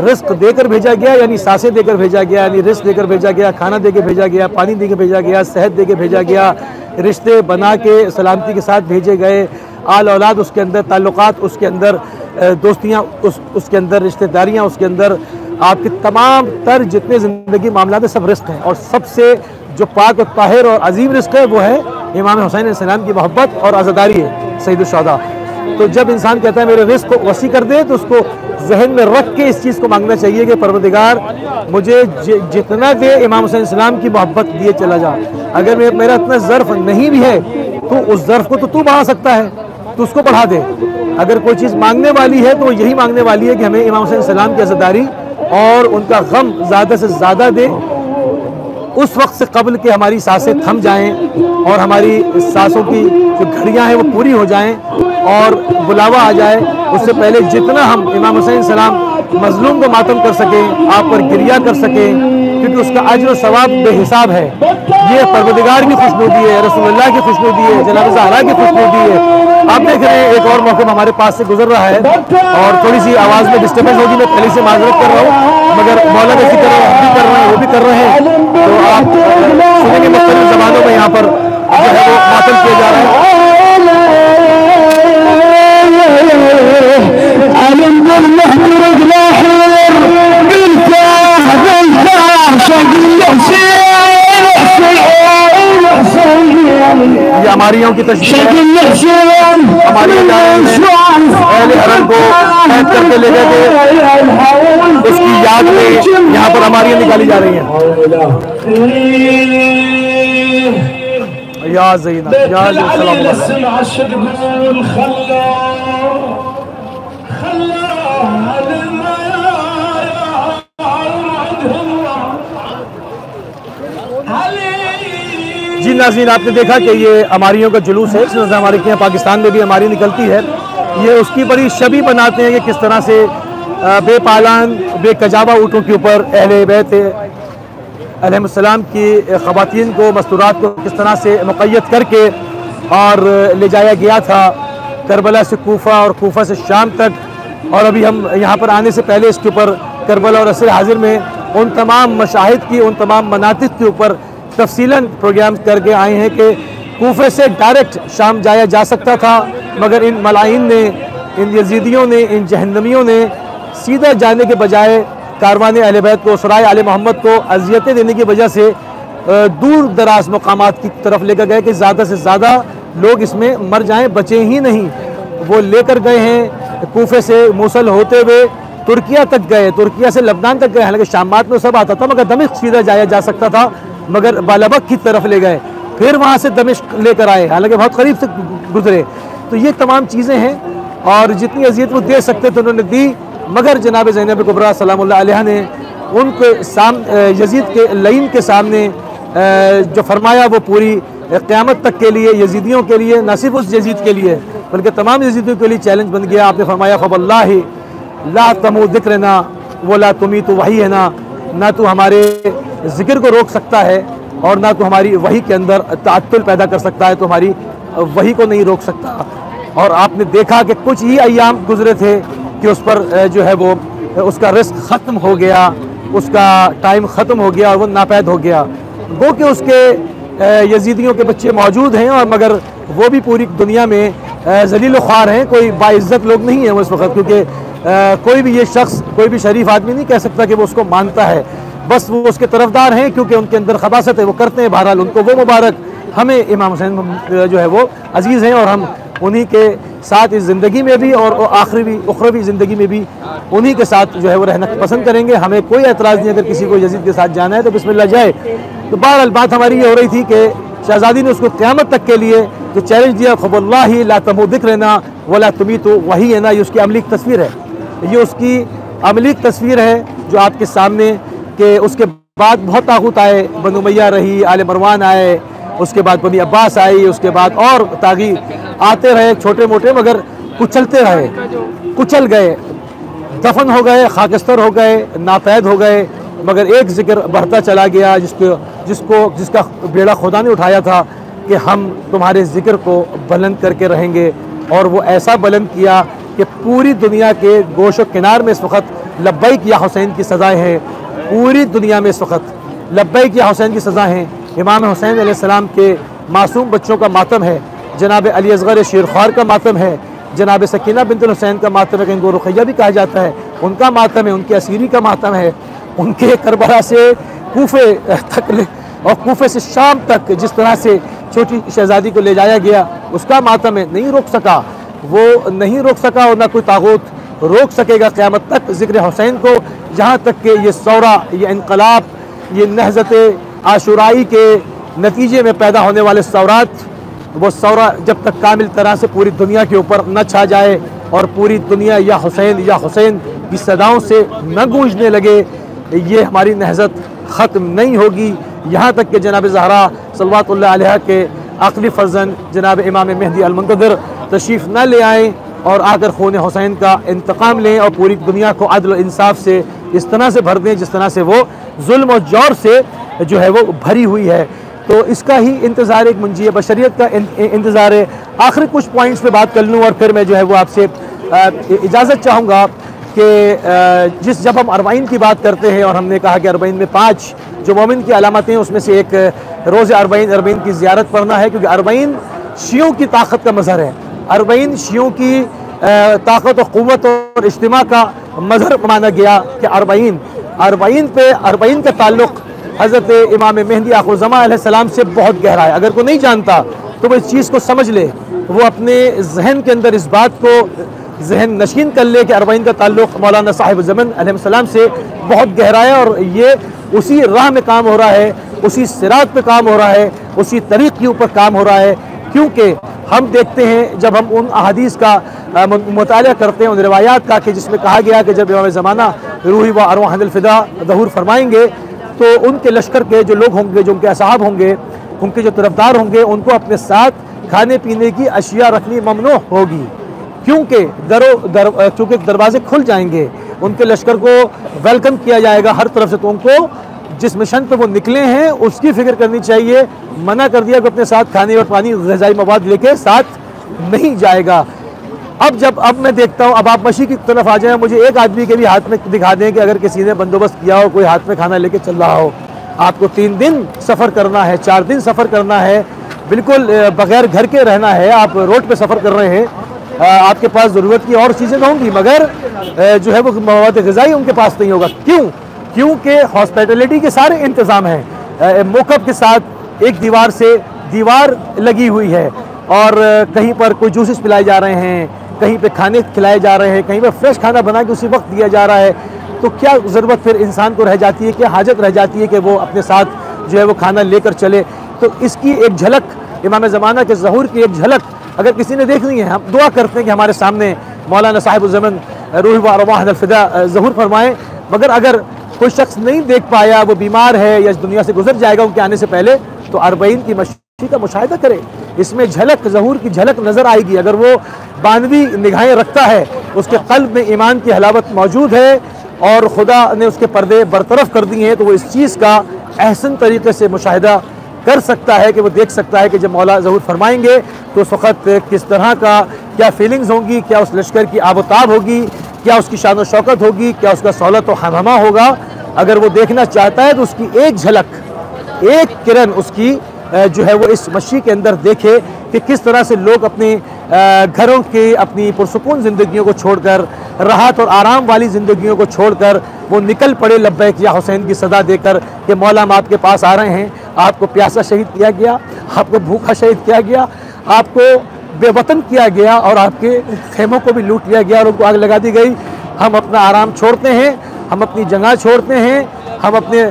रिस्क देकर भेजा गया, यानी साँसें देकर भेजा गया, यानी रिस्क देकर भेजा गया, खाना दे के भेजा गया, पानी दे के भेजा गया, सेहत दे के भेजा गया, रिश्ते बना के सलामती के साथ भेजे गए। आल औलाद उसके अंदर, ताल्लुक़ात उसके अंदर दोस्तियाँ उस, उसके अंदर, रिश्तेदारियाँ उसके अंदर आपके तमाम तर जितने ज़िंदगी मामला है सब रिस्क हैं और सबसे जो पाक और ताहिर और अजीम रिस्क है, वो है इमाम हुसैन सलाम की मोहब्बत और आज़ादारी है सईदुलशदा तो जब इंसान कहता है, मेरे रिस्क को वसी कर दे तो उसको जहन में रख के इस चीज़ को मांगना चाहिए कि परवदिगार मुझे जितना दे इमाम हुसैन सलाम की मोहब्बत दिए चला जा। अगर मेरा इतना ज़र्फ नहीं भी है तो उस ज़र्फ को तो तू बढ़ा सकता है तो उसको बढ़ा दे। अगर कोई चीज़ मांगने वाली है तो यही मांगने वाली है कि हमें इमाम हुसैन सलाम की आज़ादारी और उनका गम ज़्यादा से ज़्यादा दें। उस वक्त से कबल के हमारी साँसें थम जाएँ और हमारी सांसों की जो घड़ियाँ हैं वो पूरी हो जाएँ और बुलावा आ जाए। उससे पहले जितना हम इमाम हुसैन सलाम मजलूम को मातम कर सकें, आप पर क्रिया कर सकें क्योंकि उसका अजर सवाब बेहिसाब है। ये परवदिगार की खुशनुदी है रसोल्ला की खुशनुदी है, जनाब जहरा की खुशनुदी है। आप देख रहे हैं, एक और मौके हमारे पास से गुजर रहा है और थोड़ी सी आवाज़ में डिस्टर्बेंस होगी, मैं पहले से माजरत कर रहा हूँ, मगर मौला का हम भी कर रहे हैं, वो भी कर रहे हैं। तो आप सुनेंगे मुख्तलिफ़ जमानों में यहाँ पर मातम किया जा रहा है। ये हमारी की तस्वीर हमारी पहले हरम को कैद करके ले गए थे। उसकी याद में यहाँ पर हमारी निकाली जा रही है। या जहीना या नाजीन, आपने देखा कि ये अमारियों का जुलूस है। हमारे यहाँ पाकिस्तान में भी हमारी निकलती है। ये उसकी बड़ी शबी बनाते हैं कि किस तरह से बेपालान बेकजाबा ऊँटों के ऊपर अहल बैत अलैहिस्सलाम की ख़वातीन को, मस्तूरात को किस तरह से मुक़ैद करके और ले जाया गया था करबला से कोफा और कोफा से शाम तक। और अभी हम यहाँ पर आने से पहले इसके ऊपर करबला और असर हाजिर में उन तमाम मशाहिद की, उन तमाम मनातिक के ऊपर तफसीला प्रोग्राम करके आए हैं कि कोफे से डायरेक्ट शाम जाया जा सकता था, मगर इन मलाइन ने, इन यजीदियों ने, इन जहनमियों ने सीधा जाने के बजाय कारवान अहल बैत को, सराय आल मोहम्मद को अजियतें देने की वजह से दूर दराज मकाम की तरफ़ लेकर गए कि ज़्यादा से ज़्यादा लोग इसमें मर जाएँ, बचे ही नहीं। वो लेकर गए हैं कोफे से मूसल होते हुए, तुर्किया तक गए, तुर्किया से लबनान तक गए, हालाँकि शामात में सब आता था, मगर दमिश्क सीधा जाया जा सकता था। मगर बालाबक की तरफ़ ले गए। फिर वहाँ से दमिश्क लेकर आए। हालाँकि बहुत करीब से गुजरे। तो ये तमाम चीज़ें हैं और जितनी अजियत वो दे सकते थे उन्होंने दी। मगर जनाब जैनब कुबरा सलाम ने उनके साम यजीद के लइन के सामने जो फरमाया वो पूरी क़्यामत तक के लिए, यजीदियों के लिए, न सिर्फ़ उस यजीद के लिए, बल्कि तमाम यजीदियों के लिए चैलेंज बन गया। आपने फरमाया ख़बल्ला ला तमु दिक्र ना, वो ला तुम्हें तो वही है ना। ना तो हमारे ज़िक्र को रोक सकता है और ना तो हमारी वही के अंदर तातुल पैदा कर सकता है तो हमारी वही को नहीं रोक सकता। और आपने देखा कि कुछ ही अयाम गुजरे थे कि उस पर जो है वो, उसका रिस्क ख़त्म हो गया, उसका टाइम ख़त्म हो गया और वो नापैद हो गया। गो कि उसके यजीदियों के बच्चे मौजूद हैं और मगर वो भी पूरी दुनिया में जलील ख्वार हैं, कोई बाइज़्ज़त लोग नहीं हैं उस वक्त, क्योंकि कोई भी ये शख्स, कोई भी शरीफ आदमी नहीं कह सकता कि वो उसको मानता है। बस वो उसके तरफदार हैं क्योंकि उनके अंदर खबासत है, वो करते हैं। बहरहाल उनको वो मुबारक हमें इमाम हुसैन जो है वो अज़ीज़ हैं और हम उन्हीं के साथ इस ज़िंदगी में भी और आखिरी उखरवी ज़िंदगी में भी उन्हीं के साथ जो है वो रहना पसंद करेंगे। हमें कोई एतराज़ नहीं, अगर किसी को यजीद के साथ जाना है तो बिस्मिल्लाह जाए। तो बहरहाल बात हमारी ये हो रही थी कि शहजादी ने उसको क़्यामत तक के लिए जो चैलेंज दिया खबल्ला ही ला तमो दिख रहना, वला तुम्हें तो वही है ना, ये उसकी अमलीक तस्वीर है। ये उसकी अमलीक तस्वीर है जो आपके सामने कि उसके बाद बहुत ताकूत आए, बनु मैया रही, आल मरवान आए, उसके बाद बनी अब्बास आई, उसके बाद और तागी आते रहे छोटे मोटे मगर कुचलते रहे, कुचल गए, दफन हो गए, खाकस्तर हो गए नापैद हो गए, मगर एक ज़िक्र बढ़ता चला गया, जिसको जिसको, जिसका बेड़ा खुदा ने उठाया था कि हम तुम्हारे ज़िक्र को बुलंद करके रहेंगे, और वो ऐसा बुलंद किया कि पूरी दुनिया के गोश किनार में इस वक्त लब्बैक या हुसैन की सज़ाएँ हैं पूरी दुनिया में इस वक्त लब्बैक या हुसैन की सज़ा हैं। इमाम हुसैन सलाम के मासूम बच्चों का मातम है। जनाब अली असगर शेर ख्वार का मातम है। जनाब सकीना बिन हुसैन का मातम है इनको रुखैया भी कहा जाता है। उनका मातम है, उनकी असीरी का मातम है। उनके करबला से कोफे तक और कोफे से शाम तक जिस तरह से छोटी शहजादी को ले जाया गया, उसका मातम है। नहीं रोक सका। वो नहीं रोक सका और ना कोई ताबूत रोक सकेगा। क़्यामत तक ज़िक्र हुसैन को जहाँ तक कि ये सौरा, ये इनकलाब, ये नहजत आशुराई के नतीजे में पैदा होने वाले सौरात, वो सौरा जब तक कामिल तरह से पूरी दुनिया के ऊपर न छा जाए और पूरी दुनिया या हुसैन या हुसैन की सदाओं से न गूंजने लगे, ये हमारी नहजत ख़त्म नहीं होगी। यहाँ तक कि जनाब जहरा सलवात के आखिरी फर्जन जनाब इमाम मेहदी अलमंतर तशरीफ़ न ले आएँ और आकर खून हुसैन का इंतकाम लें और पूरी दुनिया को अदल इंसाफ से इस तरह से भर दें जिस तरह से वो जुल्म और जौर से जो है वो भरी हुई है। तो इसका ही इंतज़ार एक मंजी बशरीत का इंतज़ार है। आखिर कुछ पॉइंट्स पे बात कर लूँ और फिर मैं जो है वो आपसे इजाज़त चाहूँगा कि जिस जब हम अरबाइन की बात करते हैं और हमने कहा कि अरबाइन में पाँच जो मोमिन की अलामतें उसमें से एक रोज़ अरबाइन अरबाइन की ज़्यारत पढ़ना है, क्योंकि अरबाइन शियों की ताकत का मज़हर है। अरबाइन शियों की ताकत और और इज्तम का मज़हर माना गया कि अरबाइन। अरबाइन पे, अरबाइन का ताल्लुक़ हज़रत इमाम मेहंदी आखुरजमा से बहुत गहरा है। अगर कोई नहीं जानता तो वो इस चीज़ को समझ ले। वो अपने जहन के अंदर इस बात को जहन नशीन कर ले कि अरबाइन का ताल्लुक़ मौलाना साहिब जमन से बहुत गहरा है और ये उसी राह में काम हो रहा है, उसी सिरात पे काम हो रहा है, उसी तरीक़ के ऊपर काम हो रहा है। क्योंकि हम देखते हैं जब हम उन अदीस का मुताल करते हैं, उन रवायात का कि जिसमें कहा गया कि जब इमाम ज़माना रूही व अरवाहनफ़िदा दहूर फरमाएँगे तो उनके लश्कर के जो लोग होंगे, जो उनके असाब होंगे, उनके जो तरफदार होंगे, उनको अपने साथ खाने पीने की अशिया रखनी ममनू होगी। क्योंकि दरो, दर चूँकि दरवाजे खुल जाएँगे, उनके लश्कर को वेलकम किया जाएगा हर तरफ़ से तो उनको जिस मिशन पर वो निकले हैं, उसकी फ़िक्र करनी चाहिए। मना कर दिया कि अपने साथ खाने और पानी गजाई मवाद लेके साथ नहीं जाएगा। अब जब, अब मैं देखता हूँ, अब आप मशी की तरफ़ आ जाए, मुझे एक आदमी के भी हाथ में दिखा दें कि अगर किसी ने बंदोबस्त किया हो, कोई हाथ में खाना लेके चल रहा हो, आपको तीन दिन सफ़र करना है, चार दिन सफ़र करना है। बिल्कुल बगैर घर के रहना है, आप रोड पे सफ़र कर रहे हैं। आपके पास ज़रूरत की और चीज़ें तो होंगी, मगर जो है वो मवाद गज़ाई उनके पास नहीं होगा। क्यों? क्योंकि हॉस्पिटलिटी के सारे इंतज़ाम हैं। मोकब के साथ एक दीवार से दीवार लगी हुई है और कहीं पर कोई जूसेस पिलाए जा रहे हैं, कहीं पे खाने खिलाए जा रहे हैं, कहीं पर फ्रेश खाना बना के उसी वक्त दिया जा रहा है। तो क्या ज़रूरत फिर इंसान को रह जाती है, क्या हाजत रह जाती है कि वो अपने साथ जो है वो खाना लेकर चले? तो इसकी एक झलक, इमाम ज़माना के जहूर की एक झलक अगर किसी ने देखनी है, हम दुआ करते हैं कि हमारे सामने मौलाना साहिबुज़मन रूहवाहदा जहूर फरमाएँ। मगर अगर कोई शख्स नहीं देख पाया, वो बीमार है या इस दुनिया से गुजर जाएगा उनके आने से पहले तो अरबईन की मशी का मुशाह करे। इसमें झलक, जहूर की झलक नज़र आएगी। अगर वो बानवी निगाहें रखता है, उसके कल्ब में ईमान की हलावत मौजूद है, और खुदा ने उसके पर्दे बरतरफ कर दिए हैं तो वो इस चीज़ का अहसन तरीके से मुशाह कर सकता है कि वो देख सकता है कि जब मौला जहूर फरमाएँगे तो उस वक़्त किस तरह का, क्या फीलिंग्स होंगी, क्या उस लश्कर की आबोताब होगी, क्या उसकी शान शौकत होगी, क्या उसका सहूलत व हमा होगा। अगर वो देखना चाहता है तो उसकी एक झलक, एक किरण उसकी जो है वो इस मशी के अंदर देखे कि किस तरह से लोग अपने घरों के अपनी पुरसकून ज़िंदगियों को छोड़कर, राहत और आराम वाली ज़िंदगियों को छोड़कर वो निकल पड़े लब्बैक या हुसैन की सदा देकर कि मौला हम आपके पास आ रहे हैं। आपको प्यासा शहीद किया गया, आपको भूखा शहीद किया गया, आपको बेवतन किया गया और आपके खेमों को भी लूट लिया गया और उनको आग लगा दी गई। हम अपना आराम छोड़ते हैं, हम अपनी जगह छोड़ते हैं, हम अपने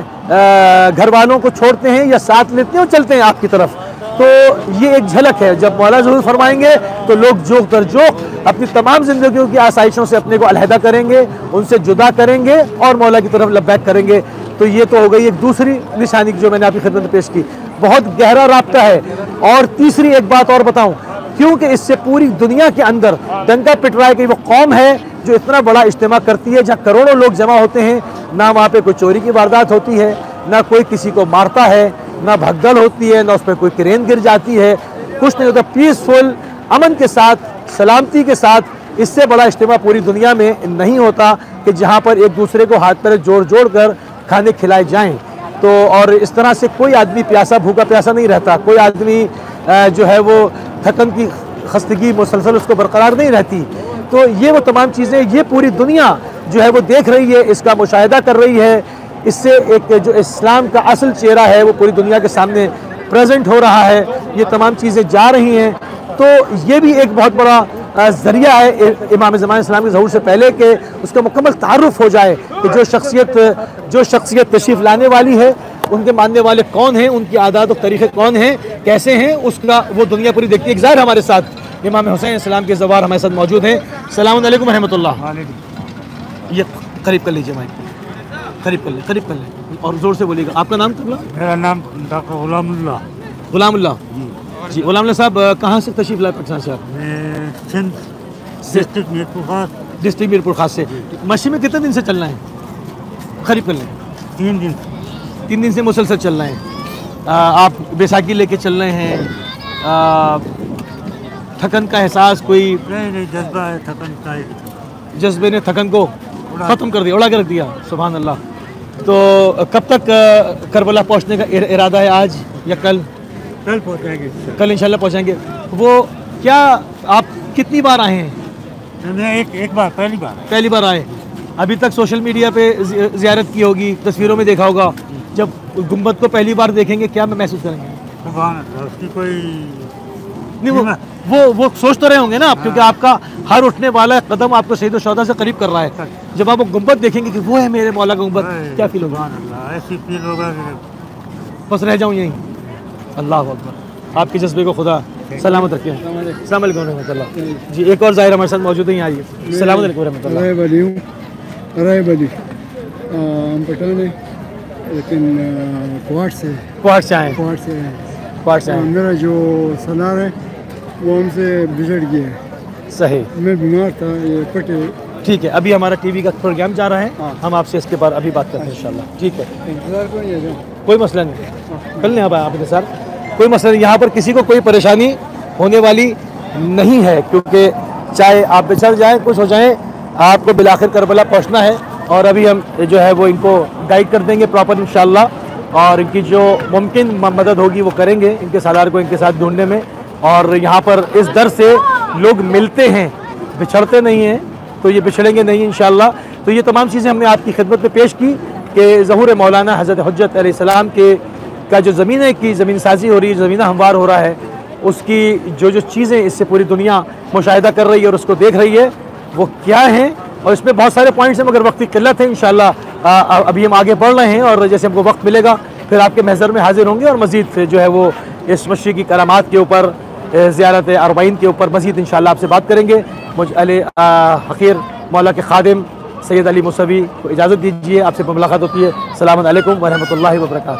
घर वालों को छोड़ते हैं या साथ लेते हैं और चलते हैं आपकी तरफ़। तो ये एक झलक है, जब मौला ज़रूर फरमाएँगे तो लोग जोक दर जोक अपनी तमाम ज़िंदगियों की आसाइशों से अपने को अलहदा करेंगे, उनसे जुदा करेंगे और मौला की तरफ़ लब्बैक करेंगे। तो ये तो हो गई एक दूसरी निशानी जो मैंने आपकी खिदमत पेश की। बहुत गहरा रबता है। और तीसरी एक बात और बताऊँ, क्योंकि इससे पूरी दुनिया के अंदर डंका पिटवाए की वो कौम है जो इतना बड़ा इज्तम करती है, जहाँ करोड़ों लोग जमा होते हैं, ना वहाँ पे कोई चोरी की वारदात होती है, ना कोई किसी को मारता है, ना भगदड़ होती है, ना उस पर कोई क्रेन गिर जाती है। कुछ नहीं होता पीसफुल अमन के साथ, सलामती के साथ इससे बड़ा इज्तम पूरी दुनिया में नहीं होता कि जहाँ पर एक दूसरे को हाथ पर जोड़ जोड़ कर खाने खिलाए जाएँ तो और इस तरह से कोई आदमी प्यासा भूखा प्यासा नहीं रहता, कोई आदमी जो है वो थकन की खस्तगी, मुसलसल उसको बरकरार नहीं रहती। तो ये वो तमाम चीज़ें, ये पूरी दुनिया जो है वो देख रही है, इसका मुशाह कर रही है। इससे एक जो इस्लाम का असल चेहरा है, वो पूरी दुनिया के सामने प्रेजेंट हो रहा है, ये तमाम चीज़ें जा रही हैं। तो ये भी एक बहुत बड़ा ज़रिया है इमाम ज़मान इस्लाम के जहूर से पहले कि उसका मुकम्मल तारुफ हो जाए कि जो शख्सियत जो शख्सियत तशरीफ़ लाने वाली है उनके मानने वाले कौन हैं उनकी आदात और तरीक़े कौन हैं कैसे हैं उसका वो दुनिया पूरी देखती है। ज़ाहिर हमारे साथ इमाम हुसैन इस्लाम के जवार हमारे साथ मौजूद हैं। सलाम रहमतुल्लाह। ये करीब कर लीजिए माइक। करीब कर ले करीब कर ले। और ज़ोर से बोलिएगा। आपका नाम कबला
मेरा नाम डॉक्टर गुलामुल्ला
गुलामुल्ला जी गुलामुल्ला साहब कहाँ से तशरीफ़ लाए पटना से आप?
डिस्ट्रिक्ट मीरपुर खास।
डिस्ट्रिक्ट मीरपुर खास से। मशी में कितने दिन से चलना है? करीब कर लें।
तीन दिन।
तीन दिन से मुसलसल चल रहे हैं। आप बैसाखी लेके चल रहे हैं। थकन का एहसास कोई
नहीं नहीं जज्बा है थकन का
जज्बे ने थकन को ख़त्म कर दिया उड़ा के रख दिया सुबह अल्लाह तो कब तक करबला पहुँचने का इरादा है आज या कल?
कल पहुँचेंगे
कल इंशाल्लाह पहुँचेंगे वो क्या आप कितनी बार आए हैं?
एक एक बार पहली बार
पहली बार आए। अभी तक सोशल मीडिया पे जियारत की होगी तस्वीरों में देखा होगा। जब गुंबद को पहली बार देखेंगे क्या मैं महसूस करेंगे?
उसकी कोई
नहीं वो वो वो सोच तो रहे होंगे ना आप क्योंकि हाँ। आपका हर उठने वाला कदम आपको शहीद शौदा से करीब कर रहा है। जब आप वो गुंबद देखेंगे कि वो है मेरे मौला का गुंबद क्या फील होगा?
ऐसी फील होगा
बस रह जाऊँ यहीं। अल्लाह अकबर। आपके जज्बे को खुदा सलामत रखिए सलाम जी एक और ज़ाहिर हमारे साथ मौजूद है आइए। सलामत
बली हम पठान है लेकिन क्वाट से
क्वाट से आए
क्वाट से
क्वाट से
मेरा जो सलार है वो हमसे बिगड़ गया है।
सही।
मैं बीमार था ये पटे
ठीक है अभी हमारा टीवी का प्रोग्राम जा रहा है। हाँ। हम आपसे इसके बाद अभी बात करते हैं इंशाल्लाह। ठीक है।
इंतज़ार कोई
कोई मसला नहीं। कल नहीं आप आपके साथ कोई मसला नहीं यहाँ पर किसी को कोई परेशानी होने वाली नहीं है क्योंकि चाहे आप बिछड़ जाएँ कुछ हो जाएँ आपको बिलाखिर करबला पहुँचना है और अभी हम जो है वो इनको गाइड कर देंगे प्रॉपर इन और इनकी जो मुमकिन मदद होगी वो करेंगे इनके सालार को इनके साथ ढूँढने में। और यहाँ पर इस दर से लोग मिलते हैं, बिछड़ते नहीं हैं तो ये बिछड़ेंगे नहीं इन तो ये तमाम चीज़ें हमने आपकी खिदमत में पेश की कि जहूर मौलाना हज़रत हज़रत सलाम के का जो ज़मीन की ज़मीन साजी हो रही है, ज़मीन हमवार हो रहा है, उसकी जो जो चीज़ें इससे पूरी दुनिया मुशाह कर रही है और उसको देख रही है। वो क्या हैं और इसमें बहुत सारे पॉइंट्स हैं, मगर वक्त की किल्लत है इन अभी हम आगे बढ़ रहे हैं और जैसे हमको वक्त मिलेगा, फिर आपके महजर में हाजिर होंगे और मज़ीद जो है वो इस मशी की करामात के ऊपर ज़्यारत अरबाइन के ऊपर मज़ीद इन आपसे बात करेंगे। मुझ, अली हकीर, मौला के खादिम सैद अली मुसवी को इजाज़त दीजिए, आपसे मुलाकात होती है। सलाम वरहमल वर्का